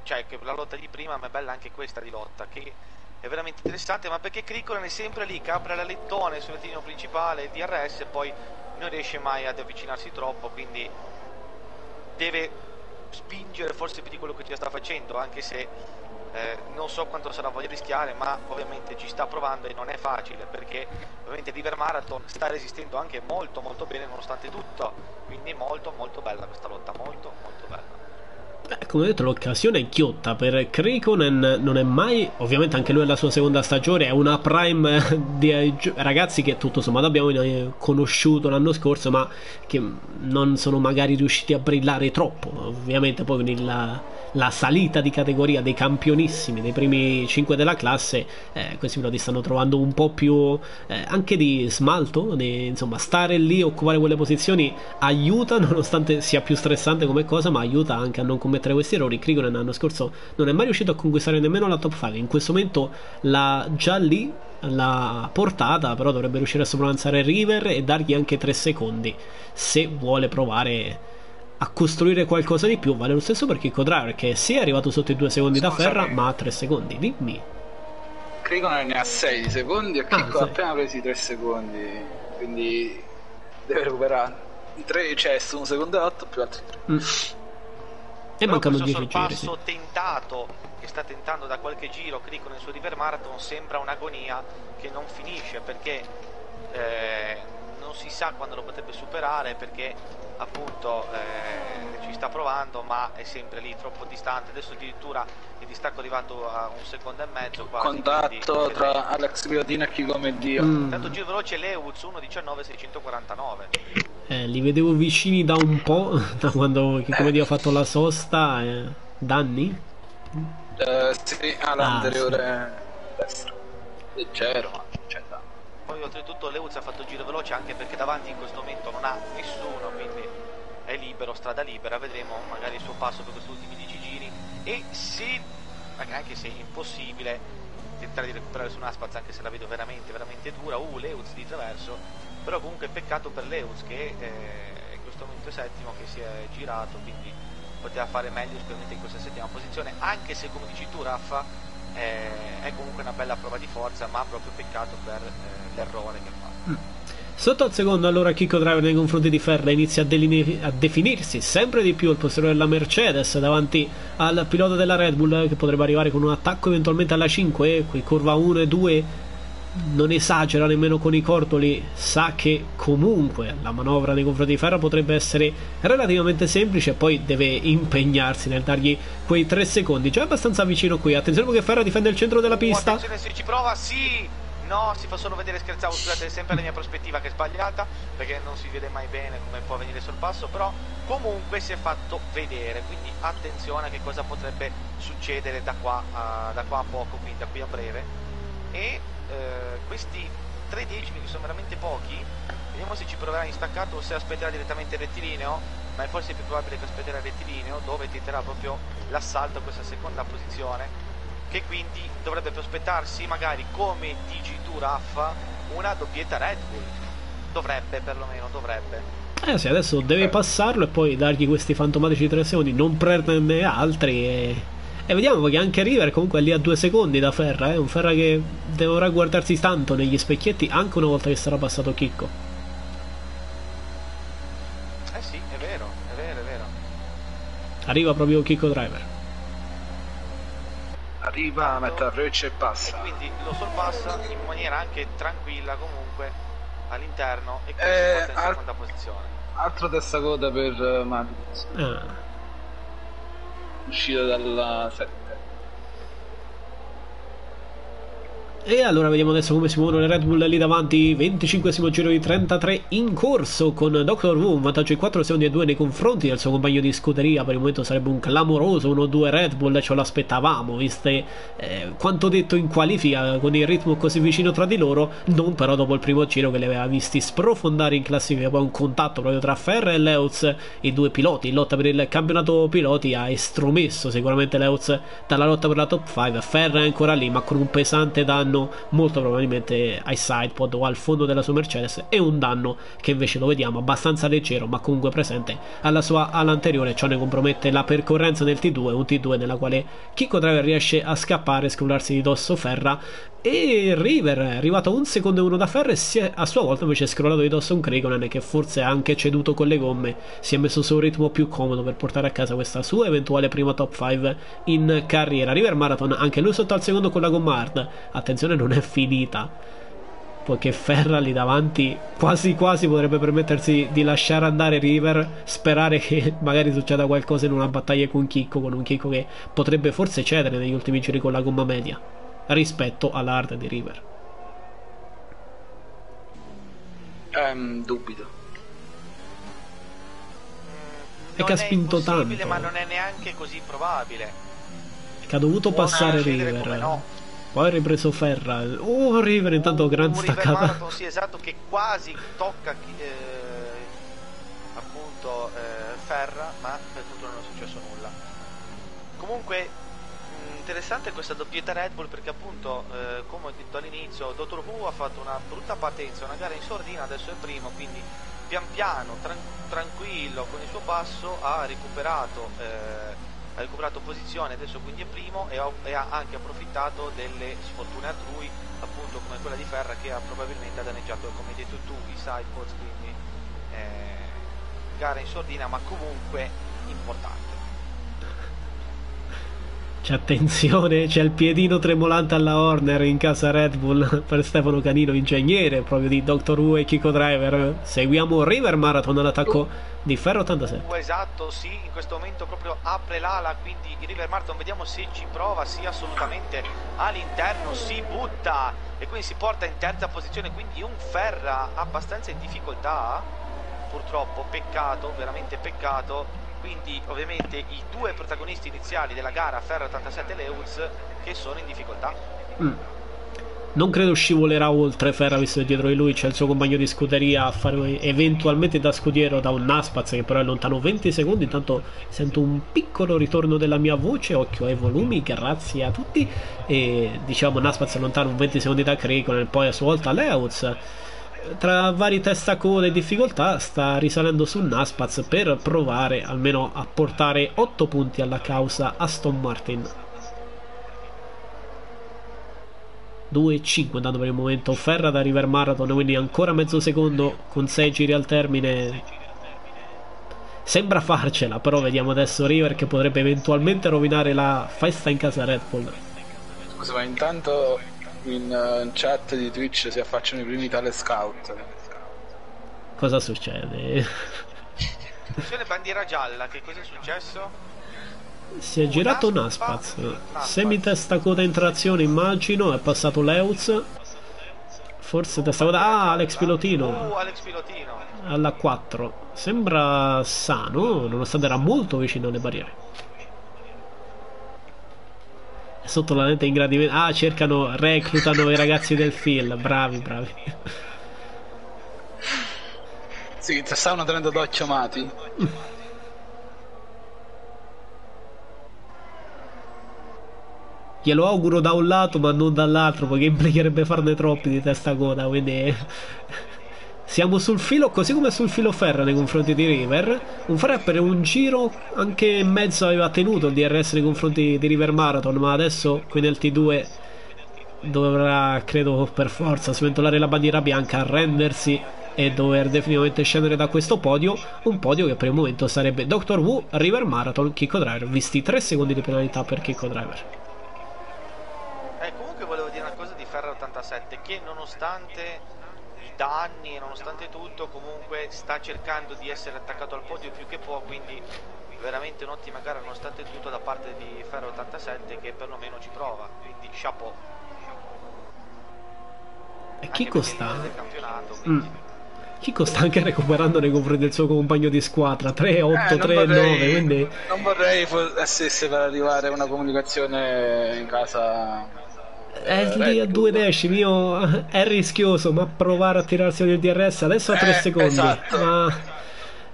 cioè che la lotta di prima, ma è bella anche questa di lotta, che è veramente interessante, ma perché Krikonen è sempre lì, capra la lettone sul lettino principale, DRS, e poi non riesce mai ad avvicinarsi troppo, quindi deve spingere forse più di quello che già sta facendo, anche se eh, non so quanto sarà voglia rischiare, ma ovviamente ci sta provando e non è facile, perché ovviamente River Marathon sta resistendo anche molto molto bene nonostante tutto, quindi molto molto bella questa lotta, molto molto bella. Beh, come detto, l'occasione è chiotta per Krikonen, non è mai, ovviamente anche lui è la sua seconda stagione, è una prime di ragazzi che tutto sommato abbiamo eh, conosciuto l'anno scorso, ma che non sono magari riusciti a brillare troppo, ovviamente poi con il la salita di categoria dei campionissimi, dei primi 5 della classe, eh, questi piloti stanno trovando un po' più eh, anche di smalto, di, insomma stare lì, occupare quelle posizioni aiuta nonostante sia più stressante come cosa, ma aiuta anche a non commettere questi errori. Krigonen l'anno scorso non è mai riuscito a conquistare nemmeno la top 5, in questo momento l'ha già lì la portata, però dovrebbe riuscire a sopravanzare River e dargli anche 3 secondi se vuole provare a costruire qualcosa di più. Vale lo stesso per Kiko Driver che sì è arrivato sotto i due secondi Scusa, da Ferra ma ha tre secondi. Dimmi. Criconen ne ha 6 di secondi e Kiko ah, ha appena presi 3 secondi quindi deve recuperare. I 3 cioè un secondo e 8 più altri 3 mm. E mancano 10 giri sì. tentato che sta tentando da qualche giro Crico nel suo River Marathon sembra un'agonia che non finisce perché eh, non si sa quando lo potrebbe superare perché appunto eh, ci sta provando ma è sempre lì troppo distante adesso addirittura il distacco è arrivato a un secondo e mezzo quasi, contatto quindi, tra Alex Biodina e chi come Dio mm. intanto giro veloce Lewis 1.19 649 eh, li vedevo vicini da un po' da quando chi come Dio ha fatto la sosta eh, danni? Uh, sì, all'anteriore ah, sì destra. Leggero, ma c'è da. Poi oltretutto Leuz ha fatto giro veloce anche perché davanti in questo momento non ha nessuno, è libero, strada libera, vedremo magari il suo passo per questi ultimi 10 giri e se, anche se impossibile, tentare di recuperare su un Aspaz anche se la vedo veramente, veramente dura, uh, Leuz di traverso, però comunque peccato per Leuz che eh, in questo momento è settimo, che si è girato, quindi poteva fare meglio sicuramente in questa settima posizione, anche se come dici tu Raffa eh, è comunque una bella prova di forza, ma proprio peccato per eh, l'errore che fa. Mm. Sotto al secondo, allora Kiko Driver nei confronti di Ferra inizia a, a, definirsi sempre di più il posteriore della Mercedes davanti al pilota della Red Bull che potrebbe arrivare con un attacco eventualmente alla 5, qui curva 1 e 2 non esagera nemmeno con i cortoli, sa che comunque la manovra nei confronti di Ferra potrebbe essere relativamente semplice, poi deve impegnarsi nel dargli quei 3 secondi. Già abbastanza vicino qui. Attenzione che Ferra difende il centro della pista. Oh, attenzione se ci prova, sì! No, si fa solo vedere scherzavo, scusate, è sempre la mia prospettiva che è sbagliata, perché non si vede mai bene come può venire sul passo, però comunque si è fatto vedere, quindi attenzione a che cosa potrebbe succedere da qua a, da qua a poco, quindi da qui a breve. E eh, questi 3 decimi che sono veramente pochi vediamo se ci proverà in staccato o se aspetterà direttamente il rettilineo ma è forse più probabile che aspetterà il rettilineo dove tenterà proprio l'assalto a questa seconda posizione che quindi dovrebbe prospettarsi magari come dici tu Raffa una doppietta Red Bull dovrebbe perlomeno dovrebbe eh sì adesso deve passarlo e poi dargli questi fantomatici 3 secondi non prenderne altri e e vediamo che anche River comunque è lì a due secondi da Ferra, eh? un Ferra che dovrà guardarsi tanto negli specchietti anche una volta che sarà passato Chicco. Eh sì, è vero, è vero, è vero. Arriva proprio Chicco Driver. Arriva, mette la freccia e passa. E quindi lo sorpassa in maniera anche tranquilla comunque all'interno e quindi eh, si porta in seconda posizione. Altro testa coda per uh, Magnus. Ah uscita dalla 7 E allora vediamo adesso come si muovono le Red Bull lì davanti. 25 giro di 33 in corso con Dr. Wu un vantaggio di 4 secondi e 2 nei confronti del suo compagno di scuderia. Per il momento sarebbe un clamoroso 1-2 Red Bull ce l'aspettavamo viste eh, quanto detto in qualifica con il ritmo così vicino tra di loro. Non però dopo il primo giro che li aveva visti sprofondare in classifica. Poi un contatto proprio tra Ferra e Leuz i due piloti in lotta per il campionato piloti ha estromesso sicuramente Leuz dalla lotta per la top 5 Ferra è ancora lì ma con un pesante danno danno molto probabilmente ai sidepod o al fondo della sua Mercedes e un danno che invece lo vediamo abbastanza leggero ma comunque presente alla sua ala anteriore ciò ne compromette la percorrenza del T2 un T2 nella quale Kiko Driver riesce a scappare scrollarsi di dosso Ferra e River è arrivato un secondo e uno da Ferra e si è, a sua volta invece scrollato di dosso un Kregonen che forse ha anche ceduto con le gomme. Si è messo su un ritmo più comodo per portare a casa questa sua eventuale prima top 5 in carriera. River Marathon anche lui sotto al secondo con la gomma hard. Attenzione non è finita poiché Ferra lì davanti quasi quasi potrebbe permettersi di lasciare andare River sperare che magari succeda qualcosa in una battaglia con Chicco con un Chicco che potrebbe forse cedere negli ultimi giri con la gomma media rispetto all'arte di River? Um, dubito. E che ha spinto tanto. Ma non è neanche così probabile. Che ha dovuto Può passare River. No. Poi ha ripreso Ferra. Oh, River intanto un, gran staccata. Marathon, sì, esatto, che quasi tocca eh, appunto eh, Ferra, ma per fortuna non è successo nulla. Comunque interessante questa doppietta Red Bull perché appunto, eh, come ho detto all'inizio, Dottor Who ha fatto una brutta partenza, una gara in sordina, adesso è primo, quindi pian piano, tran tranquillo, con il suo passo ha recuperato, eh, ha recuperato posizione, adesso quindi è primo e, ho, e, ha anche approfittato delle sfortune altrui, appunto come quella di Ferra che ha probabilmente danneggiato, come hai detto tu, i sidepods, quindi eh, gara in sordina ma comunque importante. C'è attenzione, c'è il piedino tremolante alla Horner in casa Red Bull per Stefano Canino, ingegnere proprio di Dr. Who e Kiko Driver. Seguiamo River Marathon all'attacco di Ferro 87. Esatto, sì, in questo momento proprio apre l'ala, quindi River Marathon vediamo se ci prova, sì assolutamente all'interno, si butta e quindi si porta in terza posizione, quindi un Ferra abbastanza in difficoltà, purtroppo, peccato, veramente peccato quindi ovviamente i due protagonisti iniziali della gara Ferro 87 e Lewis che sono in difficoltà. Mm. non credo scivolerà oltre Ferra visto che dietro di lui c'è il suo compagno di scuderia a fare eventualmente da scudiero da un Naspaz che però è lontano 20 secondi intanto sento un piccolo ritorno della mia voce occhio ai volumi grazie a tutti e diciamo Naspaz è lontano un 20 secondi da Kraken e poi a sua volta Leuz tra vari testacode e difficoltà sta risalendo su Naspaz per provare almeno a portare 8 punti alla causa Aston Martin. 2,5 andando per il momento. Ferra da River Marathon quindi ancora mezzo secondo con 6 giri al termine. Sembra farcela però vediamo adesso River che potrebbe eventualmente rovinare la festa in casa Red Bull. Scusa ma intanto in, uh, in chat di Twitch si affacciano i primi tale scout cosa succede? Attenzione bandiera gialla che cosa è successo? Si è girato un Aspaz. Semi testa coda in trazione, immagino. È passato Leuz. Forse testa coda. Ah, Alex Pilotino. Uh, Alex Pilotino. Alla 4. Sembra sano, nonostante era molto vicino alle barriere. Sotto la lente ingradimento. Ah, cercano, reclutano i ragazzi del film. Bravi, bravi. Sì, stavano tenendo d'occhio Mati. glielo auguro da un lato ma non dall'altro perché implicherebbe farne troppi di testa coda quindi siamo sul filo così come sul filo ferro nei confronti di River. Un Ferrer per un giro anche mezzo aveva tenuto il DRS nei confronti di River Marathon ma adesso qui nel T2 dovrà credo per forza sventolare la bandiera bianca arrendersi e dover definitivamente scendere da questo podio. Un podio che per il momento sarebbe Dr. Wu River Marathon Kiko Driver. Visti 3 secondi di penalità per Kiko Driver. 87 che nonostante i danni e nonostante tutto comunque sta cercando di essere attaccato al podio più che può quindi veramente un'ottima gara nonostante tutto da parte di Ferro 87 che perlomeno ci prova. Quindi chapeau. E Chico sta mm. Chico sta anche recuperando nei confronti del suo compagno di squadra? 3, 8, eh, 3, vorrei, 9 quindi... non vorrei essesse per arrivare a una comunicazione in casa è lì a due decimi io, è rischioso ma provare a tirarsi nel DRS adesso a tre eh, secondi. esatto. ma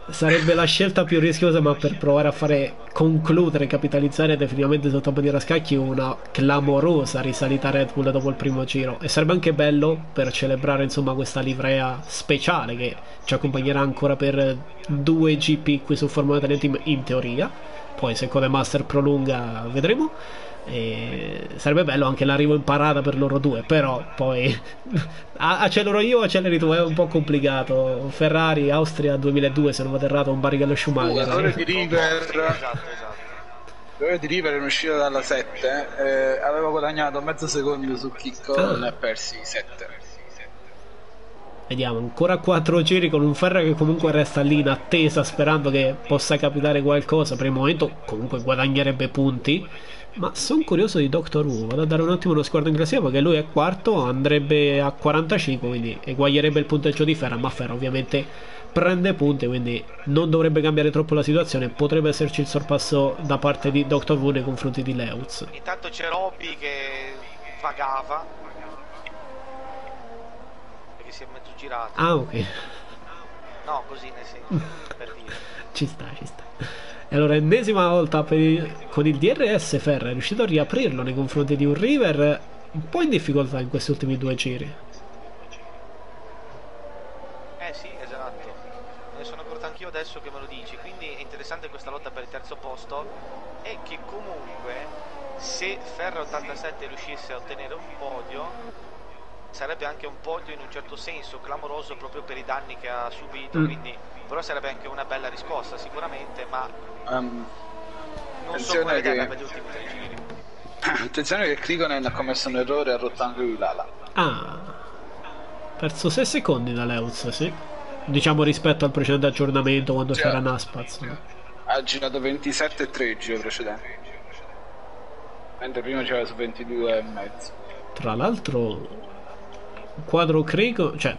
sarebbe la scelta più rischiosa ma per provare a fare concludere capitalizzare definitivamente sotto bandiera scacchi una clamorosa risalita Red Bull dopo il primo giro. E sarebbe anche bello per celebrare insomma questa livrea speciale che ci accompagnerà ancora per due GP qui su Formula Talenti in teoria. Poi se Codemaster prolunga vedremo e sarebbe bello anche l'arrivo in parata per loro due, però poi accelero io, acceleri tu, è un po' complicato. Ferrari, Austria 2002, se non vado errato, un barrichello Schumacher. L'ore di River, esatto, esatto. di River in uscita dalla 7, eh, aveva guadagnato mezzo secondo su Chicco ah. ne ha persi 7. Vediamo, ancora 4 giri con un Ferrari che comunque resta lì in attesa sperando che possa capitare qualcosa. Per il momento comunque guadagnerebbe punti ma sono curioso di Doctor Who. Vado a dare un attimo uno sguardo in classifica perché lui è quarto, andrebbe a 45, quindi eguaglierebbe il punteggio di Ferra. Ma Ferra ovviamente prende punti, quindi non dovrebbe cambiare troppo la situazione. Potrebbe esserci il sorpasso da parte di Doctor Who nei confronti di Leuz. Intanto c'è Robby che vagava. Perché si è mezzo girato. Ah, ok. No, così nel senso. per dire. Ci sta, ci sta. E allora, ennesima volta il, con il DRS Ferra è riuscito a riaprirlo nei confronti di un River un po' in difficoltà in questi ultimi due giri. Eh sì, esatto. Ne sono accorto anch'io adesso che me lo dici. Quindi è interessante questa lotta per il terzo posto. E che comunque, se Ferra 87 riuscisse a ottenere un podio, sarebbe anche un podio in un certo senso clamoroso proprio per i danni che ha subito. Mm. Quindi però sarebbe anche una bella riscossa sicuramente ma um, non so quale che... per gli ultimi tre giri attenzione che Krikonen ha commesso un errore e ha rotto anche lui l'ala ah perso 6 secondi da Leuz sì diciamo rispetto al precedente aggiornamento quando sì. c'era Naspaz ha girato 27 e 3 il giro precedente mentre prima c'era su 22 e mezzo tra l'altro quadro Kriko cioè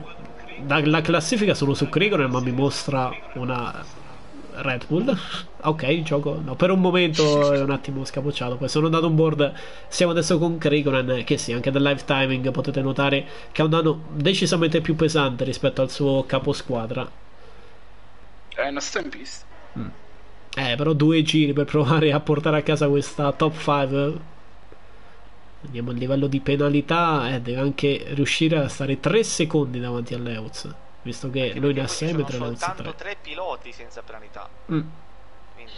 la classifica sono su Krieger ma mi mostra una Red Bull. Ok, gioco. No, per un momento è un attimo scapocciato. Poi sono andato on board. Siamo adesso con Krikonen. Che sì, anche dal live timing potete notare che ha un danno decisamente più pesante rispetto al suo caposquadra. È una sta in pista. Mm. Eh, però due giri per provare a portare a casa questa top 5. Andiamo al livello di penalità. Eh, deve anche riuscire a stare 3 secondi davanti a visto che lui ne ha 6 mentre Leuz 3 soltanto 3 piloti senza penalità mm. quindi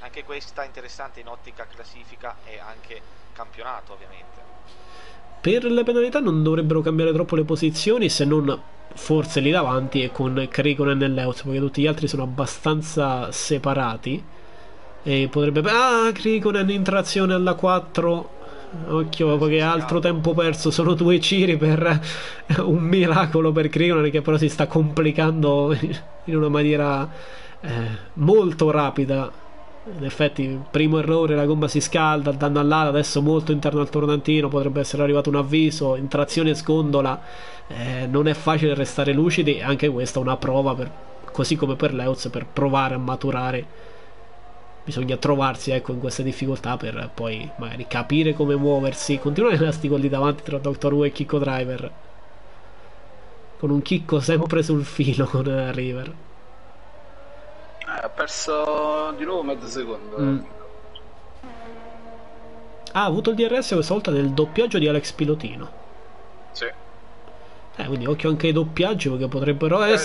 anche questa interessante in ottica classifica e anche campionato ovviamente per le penalità non dovrebbero cambiare troppo le posizioni se non forse lì davanti e con Krikonen e Leuz perché tutti gli altri sono abbastanza separati e potrebbe ah Krikonen in trazione alla 4 Occhio, perché altro tempo perso. Sono due giri per un miracolo per Krionen che però si sta complicando in una maniera eh, molto rapida. In effetti, primo errore, la gomma si scalda, danno all'ala, adesso molto interno al tornantino, potrebbe essere arrivato un avviso, in trazione sgondola, eh, non è facile restare lucidi, anche questa è una prova, per, così come per Leuz, per provare a maturare bisogna trovarsi ecco, in queste difficoltà per poi magari capire come muoversi. Continua l'elastico lì davanti tra Doctor Who e Kicko Driver. Con un chicco sempre sul filo con River. Eh, ha perso di nuovo mezzo secondo. Mm. Ha avuto il DRS questa volta nel doppiaggio di Alex Pilotino. Sì. Eh, quindi occhio anche ai doppiaggi perché potrebbero eh,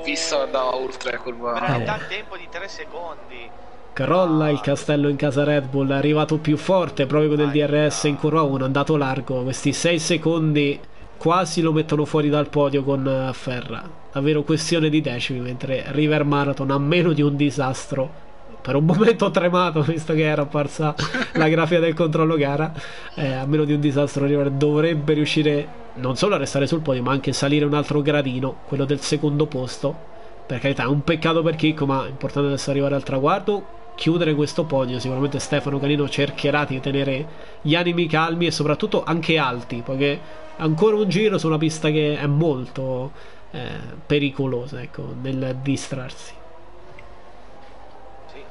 essere visto andava oltre curva veramente al tempo di 3 secondi. Crolla ah. il castello in casa Red Bull è arrivato più forte proprio con il DRS in curva 1 è andato largo. Questi 6 secondi quasi lo mettono fuori dal podio con eh, Ferra. Davvero questione di decimi mentre River Marathon a meno di un disastro per un momento ho tremato visto che era apparsa la grafia del controllo gara eh, a meno di un disastro River dovrebbe riuscire non solo a restare sul podio ma anche salire un altro gradino quello del secondo posto. Per carità è un peccato per Chicco ma è importante adesso arrivare al traguardo. Chiudere questo podio sicuramente Stefano Canino cercherà di tenere gli animi calmi e soprattutto anche alti perché ancora un giro su una pista che è molto eh, pericolosa ecco, nel distrarsi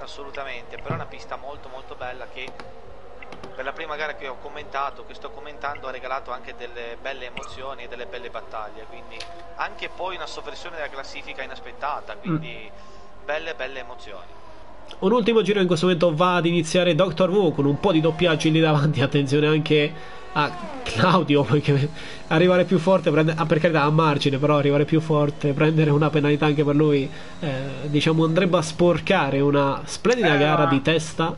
assolutamente, però è una pista molto molto bella che per la prima gara che ho commentato, che sto commentando, ha regalato anche delle belle emozioni e delle belle battaglie, quindi anche poi una sovversione della classifica inaspettata, quindi mm. belle belle emozioni. Un ultimo giro in questo momento va ad iniziare Doctor Who con un po' di doppiaggi lì davanti, attenzione anche a Claudio perché arrivare più forte prende, ah, per carità a margine però arrivare più forte prendere una penalità anche per lui eh, diciamo andrebbe a sporcare una splendida eh, gara di testa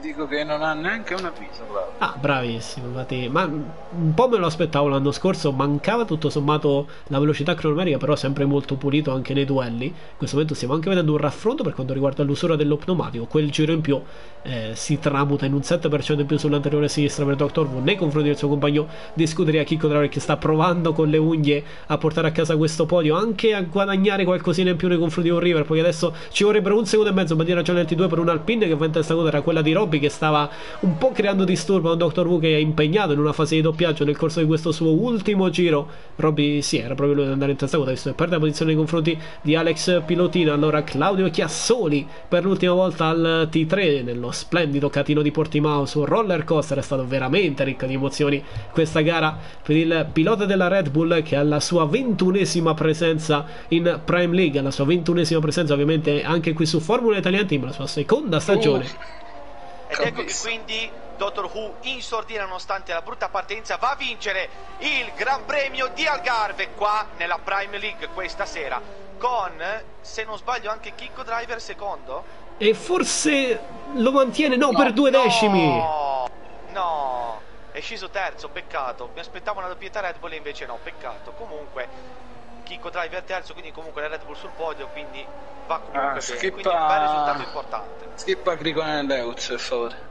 ti dico che non ha neanche un avviso bravo. ah bravissimo infatti ma un po' me lo aspettavo l'anno scorso mancava tutto sommato la velocità cronometrica però sempre molto pulito anche nei duelli in questo momento stiamo anche vedendo un raffronto per quanto riguarda l'usura dello pneumatico quel giro in più eh, si tramuta in un 7% in più sull'anteriore sinistra per Dr. Wu nei confronti del suo compagno di scuderia Kiko Driver che sta provando con le unghie a portare a casa questo podio anche a guadagnare qualcosina in più nei confronti di un River perché adesso ci vorrebbero un secondo e mezzo bandiera gialla 22 per un Alpine che va in testa coda era quella di Robby che stava un po' creando disturbo a un Dr. Wu che è impegnato in una fase di doppiaggio nel corso di questo suo ultimo giro Robby sì era proprio lui ad andare in testa coda visto che perde la posizione nei confronti di Alex Pilotino allora Claudio Chiassoli per l'ultima volta al T3 nello splendido catino di Portimao su roller coaster è stato veramente ricca di emozioni questa gara per il pilota della Red Bull che ha la sua ventunesima presenza in Prime League la sua ventunesima presenza ovviamente anche qui su Formula Italian Team la sua seconda stagione. Uh, ed ecco che quindi Dottor Who in sordina nonostante la brutta partenza va a vincere il Gran Premio di Algarve qua nella Prime League questa sera. Con se non sbaglio anche Kicko Driver secondo e forse lo mantiene, no, no per due no, decimi. No, è sceso terzo, peccato. Mi aspettavo una doppietta Red Bull e invece no, peccato. Comunque, Kiko Driver terzo, quindi comunque la Red Bull sul podio, quindi va comunque ah, bene. Skippa... Quindi un bel risultato importante. Skippa Grigone Leuz, per favore.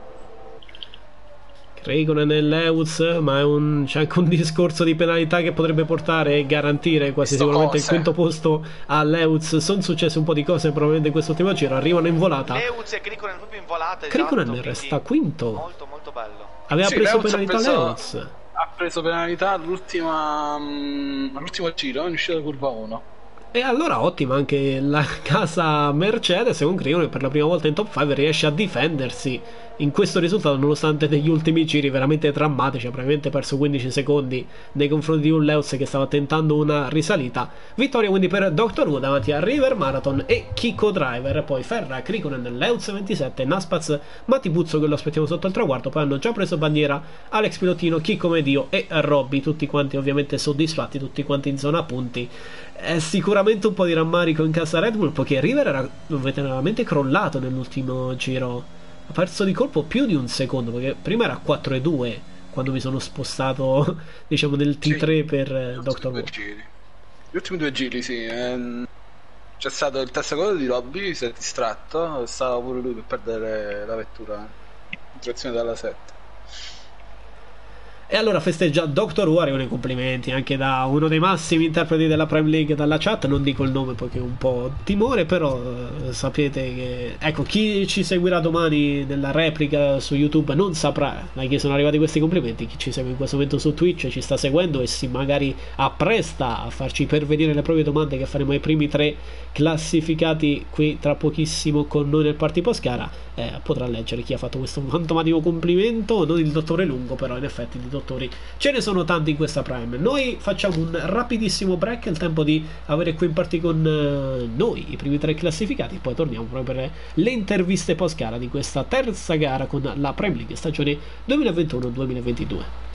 Regonen e Leuz, ma un, c'è anche un discorso di penalità che potrebbe portare e garantire quasi Sto sicuramente cose. il quinto posto a Leuz. Sono successe un po' di cose probabilmente in quest'ultimo giro, arrivano in volata. Leuz e Krikonen proprio in volata. Krikonen esatto, resta quinto. Molto molto bello. Aveva sì, preso Leuz penalità preso, Leuz. Ha preso penalità all'ultima, um, all'ultimo giro in uscita da curva 1. E allora ottima anche la casa Mercedes con Crino per la prima volta in top 5 riesce a difendersi in questo risultato nonostante degli ultimi giri veramente drammatici, ha praticamente perso 15 secondi nei confronti di un Leus che stava tentando una risalita. Vittoria quindi per Dr. Who davanti a River Marathon e Kiko Driver, poi Ferra, Krikonen, Leus 27, Naspaz, Matibuzzo che lo aspettiamo sotto il traguardo, poi hanno già preso bandiera Alex Pilotino, Kiko Medio e Robby, tutti quanti ovviamente soddisfatti, tutti quanti in zona punti è sicuramente un po' di rammarico in casa Red Bull perché River era veramente crollato nell'ultimo giro. Ha perso di colpo più di un secondo perché prima era 4 e 2 quando mi sono spostato diciamo nel T3 sì, per Dr. Who. gli ultimi due giri sì ehm, c'è stato il test gol di Robby si è distratto stava pure lui per perdere la vettura in direzione dalla 7 e allora festeggia Dr. Who, arrivano i complimenti anche da uno dei massimi interpreti della Prime League dalla chat, non dico il nome perché è un po' timore, però eh, sapete che... Ecco, chi ci seguirà domani nella replica su YouTube non saprà da chi sono arrivati questi complimenti, chi ci segue in questo momento su Twitch ci sta seguendo e si magari appresta a farci pervenire le proprie domande che faremo ai primi tre classificati qui tra pochissimo con noi nel Party Post gara, eh, potrà leggere chi ha fatto questo fantomatico complimento, non il dottore Lungo, però in effetti il dottori ce ne sono tanti in questa Prime. Noi facciamo un rapidissimo break, il tempo di avere qui in party con uh, noi i primi tre classificati, poi torniamo proprio per le interviste post gara di questa terza gara con la Prime League stagione 2021-2022.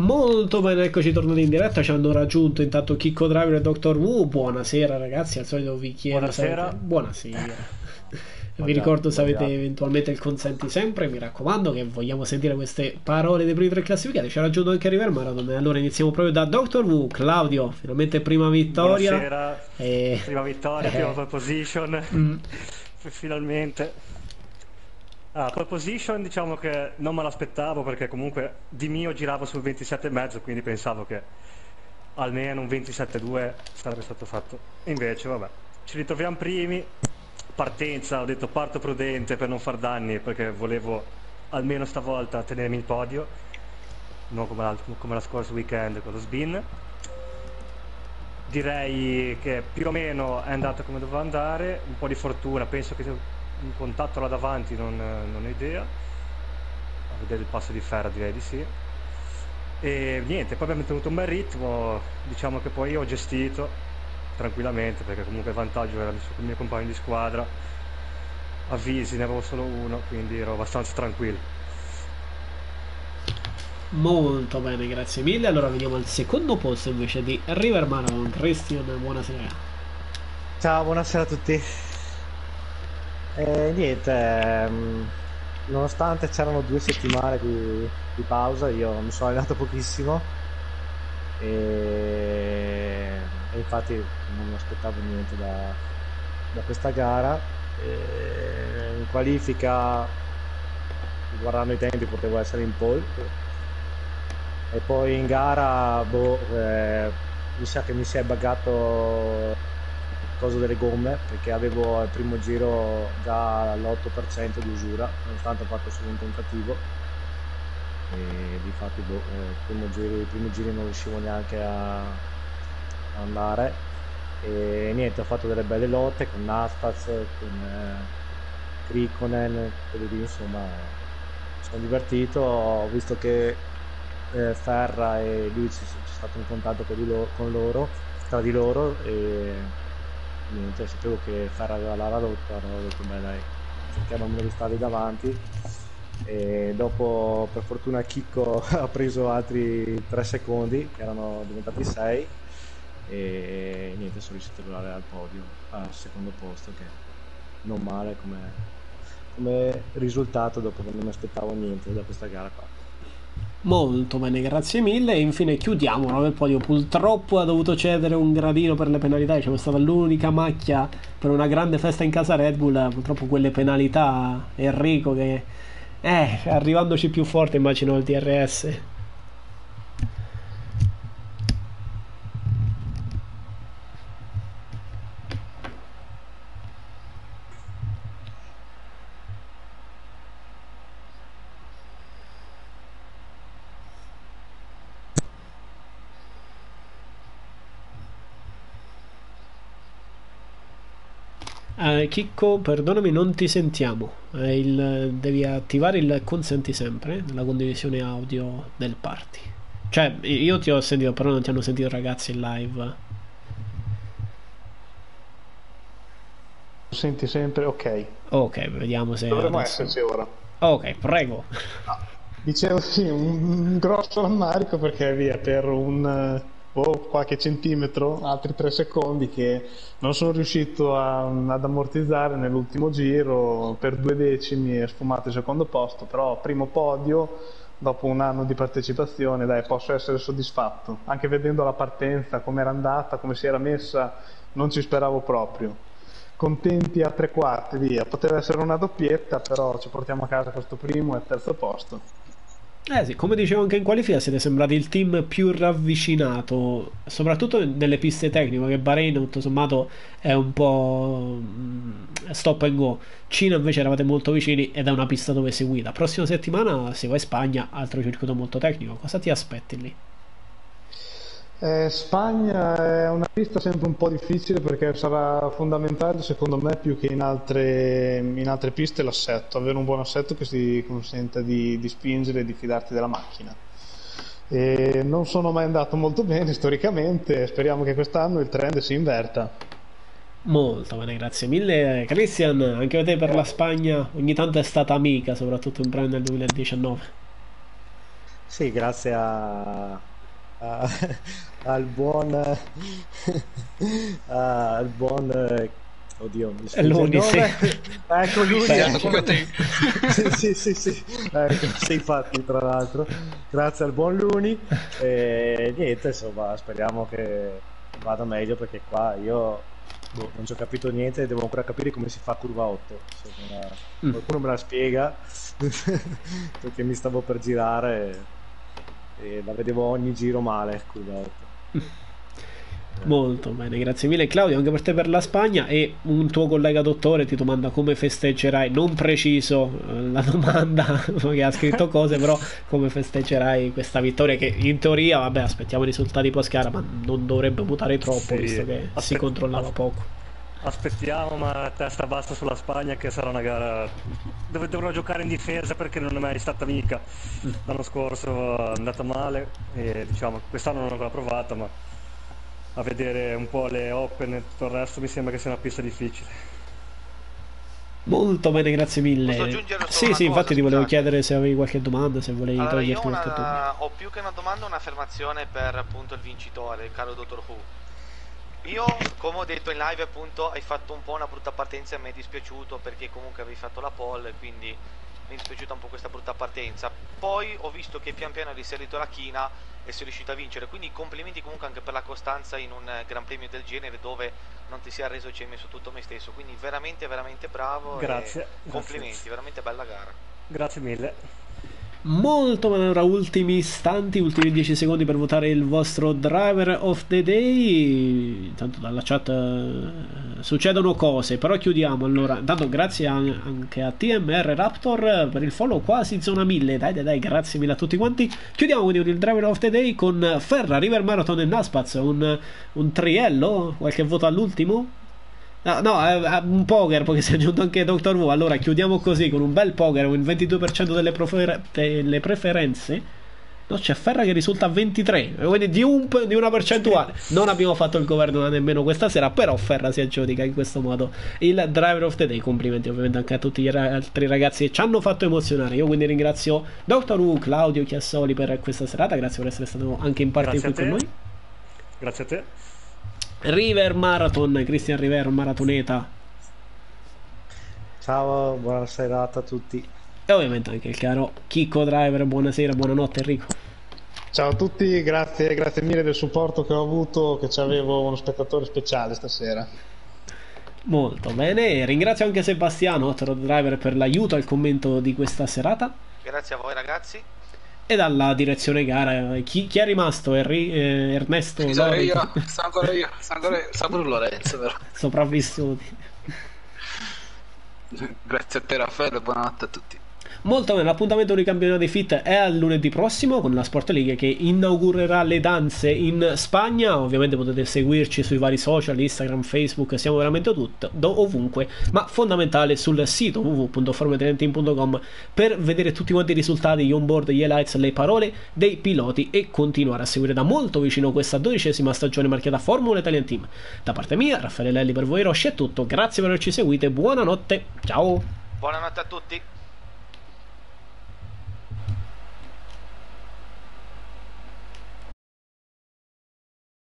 Molto bene, eccoci tornati in diretta. Ci hanno raggiunto intanto Kiko Driver e Dr. Wu. Buonasera, ragazzi. Al solito vi chiedo. Buonasera. Sempre... Buonasera. vi ricordo se avete eventualmente il consenti sempre. Mi raccomando, che vogliamo sentire queste parole dei primi tre classificati. Ci ha raggiunto anche River Marathon. Allora iniziamo proprio da Dr. Wu. Claudio, finalmente prima vittoria. Buonasera. E... Prima vittoria, eh... prima position. Mm. Finalmente. Ah, pole position diciamo che non me l'aspettavo perché comunque di mio giravo sul 27,5 quindi pensavo che almeno un 27,2 sarebbe stato fatto. Invece vabbè, ci ritroviamo primi, partenza, ho detto parto prudente per non far danni perché volevo almeno stavolta tenermi il podio, non come la, come la scorsa weekend con lo spin. Direi che più o meno è andato come doveva andare, un po' di fortuna, penso che un contatto là davanti non, non ho idea a vedere il passo di ferro direi di sì e niente poi abbiamo tenuto un bel ritmo diciamo che poi ho gestito tranquillamente perché comunque il vantaggio era sul mio compagno di squadra avvisi ne avevo solo uno quindi ero abbastanza tranquillo Molto bene, grazie mille. Allora veniamo al secondo posto invece di River Marathon. Christian, buonasera. Ciao, buonasera a tutti. E niente, ehm, nonostante c'erano due settimane di, di, pausa, io mi sono allenato pochissimo e, e infatti non mi aspettavo niente da, da questa gara. E in qualifica, guardando i tempi, potevo essere in pole e poi in gara boh, eh, mi sa che mi si è buggato coso delle gomme perché avevo al primo giro già l'8% di usura nonostante ho fatto solo un tentativo. E di fatti boh, eh, i primi giri non riuscivo neanche a, andare. E niente ho fatto delle belle lotte con Nastaz con eh, Krikonen quelli lì insomma sono divertito. Ho visto che eh, Ferra e lui c'è stato un contatto con, loro, con loro tra di loro e niente sapevo che Ferra aveva la rotta allora ho detto beh dai cerchiamo di starli davanti. E dopo per fortuna Chicco ha preso altri 3 secondi che erano diventati 6 e niente sono riuscito ad arrivare al podio al secondo posto che non male come, come risultato dopo che non mi aspettavo niente da questa gara qua Molto bene, grazie mille. E infine chiudiamo il podio. Purtroppo ha dovuto cedere un gradino per le penalità. Diciamo, è stata l'unica macchia per una grande festa in casa Red Bull. Purtroppo quelle penalità, Enrico, che eh, arrivandoci più forte immagino il DRS. Uh, Chicco, perdonami, non ti sentiamo. Eh, il, devi attivare il consenti sempre nella condivisione audio del party. Cioè, io ti ho sentito, però non ti hanno sentito ragazzi in live. Senti sempre, ok. Ok, vediamo se. Dovremmo adesso... esserci ora. Ok, prego. Ah, dicevo sì, un, un grosso rammarico perché via per un o qualche centimetro, altri tre secondi che non sono riuscito a, ad ammortizzare nell'ultimo giro, per due decimi è sfumato il secondo posto, però primo podio dopo un anno di partecipazione, dai, posso essere soddisfatto, anche vedendo la partenza, come era andata, come si era messa, non ci speravo proprio. Contenti a tre quarti, via, poteva essere una doppietta, però ci portiamo a casa questo primo e terzo posto. Eh sì, come dicevo anche in qualifica siete sembrati il team più ravvicinato, soprattutto nelle piste tecniche, che Bahrain tutto sommato è un po' mm, stop and go. Cina invece eravate molto vicini ed è una pista dove si guida. Prossima settimana si va in Spagna, altro circuito molto tecnico. Cosa ti aspetti lì? Eh, Spagna è una pista sempre un po' difficile perché sarà fondamentale secondo me più che in altre, in altre piste l'assetto, avere un buon assetto che ti consenta di, di spingere e di fidarti della macchina. E non sono mai andato molto bene storicamente, speriamo che quest'anno il trend si inverta. Molto bene, grazie mille. Christian, anche a te per la Spagna ogni tanto è stata amica, soprattutto in Prime nel 2019. Sì, grazie a, al buon al buon oddio mi scusi Luni, sì. ecco lui sì, sì sì sì. Ecco, sei fatti tra l'altro. Grazie al buon Luni. E niente insomma speriamo che vada meglio perché qua io boh, non ci ho capito niente devo ancora capire come si fa curva 8 Se mm. qualcuno me la spiega perché mi stavo per girare. e la vedevo ogni giro male curva Molto bene, grazie mille Claudio, anche per te per la Spagna. E un tuo collega dottore ti domanda come festeggerai, non preciso eh, la domanda che ha scritto cose, però come festeggerai questa vittoria che in teoria, vabbè, aspettiamo i risultati post gara, ma non dovrebbe mutare troppo sì, visto che aspet- si controllava poco. Aspettiamo, ma testa bassa sulla Spagna che sarà una gara dove dovrò giocare in difesa perché non è mai stata mica. L'anno scorso è andata male e diciamo quest'anno non l'ho ancora provata, ma a vedere un po' le open e tutto il resto mi sembra che sia una pista difficile. Molto bene, grazie mille. Sì, sì, infatti ti volevo chiedere se avevi qualche domanda, se volevi allora, toglierti una, qualche dubbio. Ho più che una domanda, un'affermazione per appunto il vincitore, il caro Dottor Who. Io, come ho detto in live, appunto, hai fatto un po' una brutta partenza e mi è dispiaciuto perché comunque avevi fatto la pole, quindi mi è dispiaciuta un po' questa brutta partenza. Poi ho visto che pian piano hai risalito la china e sei riuscito a vincere, quindi complimenti comunque anche per la costanza in un Gran Premio del genere dove non ti sia arreso e ci hai messo tutto me stesso. Quindi veramente, veramente bravo. Grazie. Complimenti, grazie. veramente bella gara. Grazie mille. Molto ma ora ultimi istanti ultimi 10 secondi per votare il vostro driver of the day. Intanto dalla chat uh, succedono cose però chiudiamo allora. Intanto grazie anche a TMR Raptor per il follow quasi zona 1000 dai dai dai grazie mille a tutti quanti. Chiudiamo quindi con il driver of the day con Ferra River Marathon e Naspaz. Un, un triello? Qualche voto all'ultimo No, no, è, un poker perché si è aggiunto anche Dr. Wu. Allora chiudiamo così con un bel poker con il 22% delle, prefer- delle preferenze. No, c'è Ferra che risulta a 23, quindi di, un, di, una percentuale. Non abbiamo fatto il governo nemmeno questa sera, però Ferra si aggiudica in questo modo il driver of the day. Complimenti ovviamente anche a tutti gli altri ragazzi che ci hanno fatto emozionare. Io quindi ringrazio Dr. Wu, Claudio Chiassoli per questa serata, grazie per essere stato anche in parte qui con noi. Grazie a te. River Marathon, Cristian River Maratoneta. Ciao, buona serata a tutti. E ovviamente anche il caro Chicco Driver, buonasera, buonanotte Enrico. Ciao a tutti, grazie, grazie mille del supporto che ho avuto, che avevo uno spettatore speciale stasera. Molto bene, ringrazio anche Sebastiano, Otro Driver, per l'aiuto al commento di questa serata. Grazie a voi ragazzi e dalla direzione gara chi, chi è rimasto? Erri, eh, Ernesto sì, sono io, sta ancora io sta ancora io, sta pure Lorenzo però. Sopravvissuti. Grazie a te Raffaele. E buonanotte a tutti Molto bene, l'appuntamento di campionato di FIT è a lunedì prossimo con la Sport League che inaugurerà le danze in Spagna. Ovviamente potete seguirci sui vari social, Instagram, Facebook, siamo veramente tutto, ovunque, ma fondamentale sul sito www.formetrentin.com per vedere tutti quanti i risultati, gli onboard, gli highlights, le parole dei piloti e continuare a seguire da molto vicino questa dodicesima stagione marchiata Formula Italian Team. Da parte mia, Raffaele Lelli per voi Rosci è tutto, grazie per averci seguito e buonanotte, ciao! Buonanotte a tutti!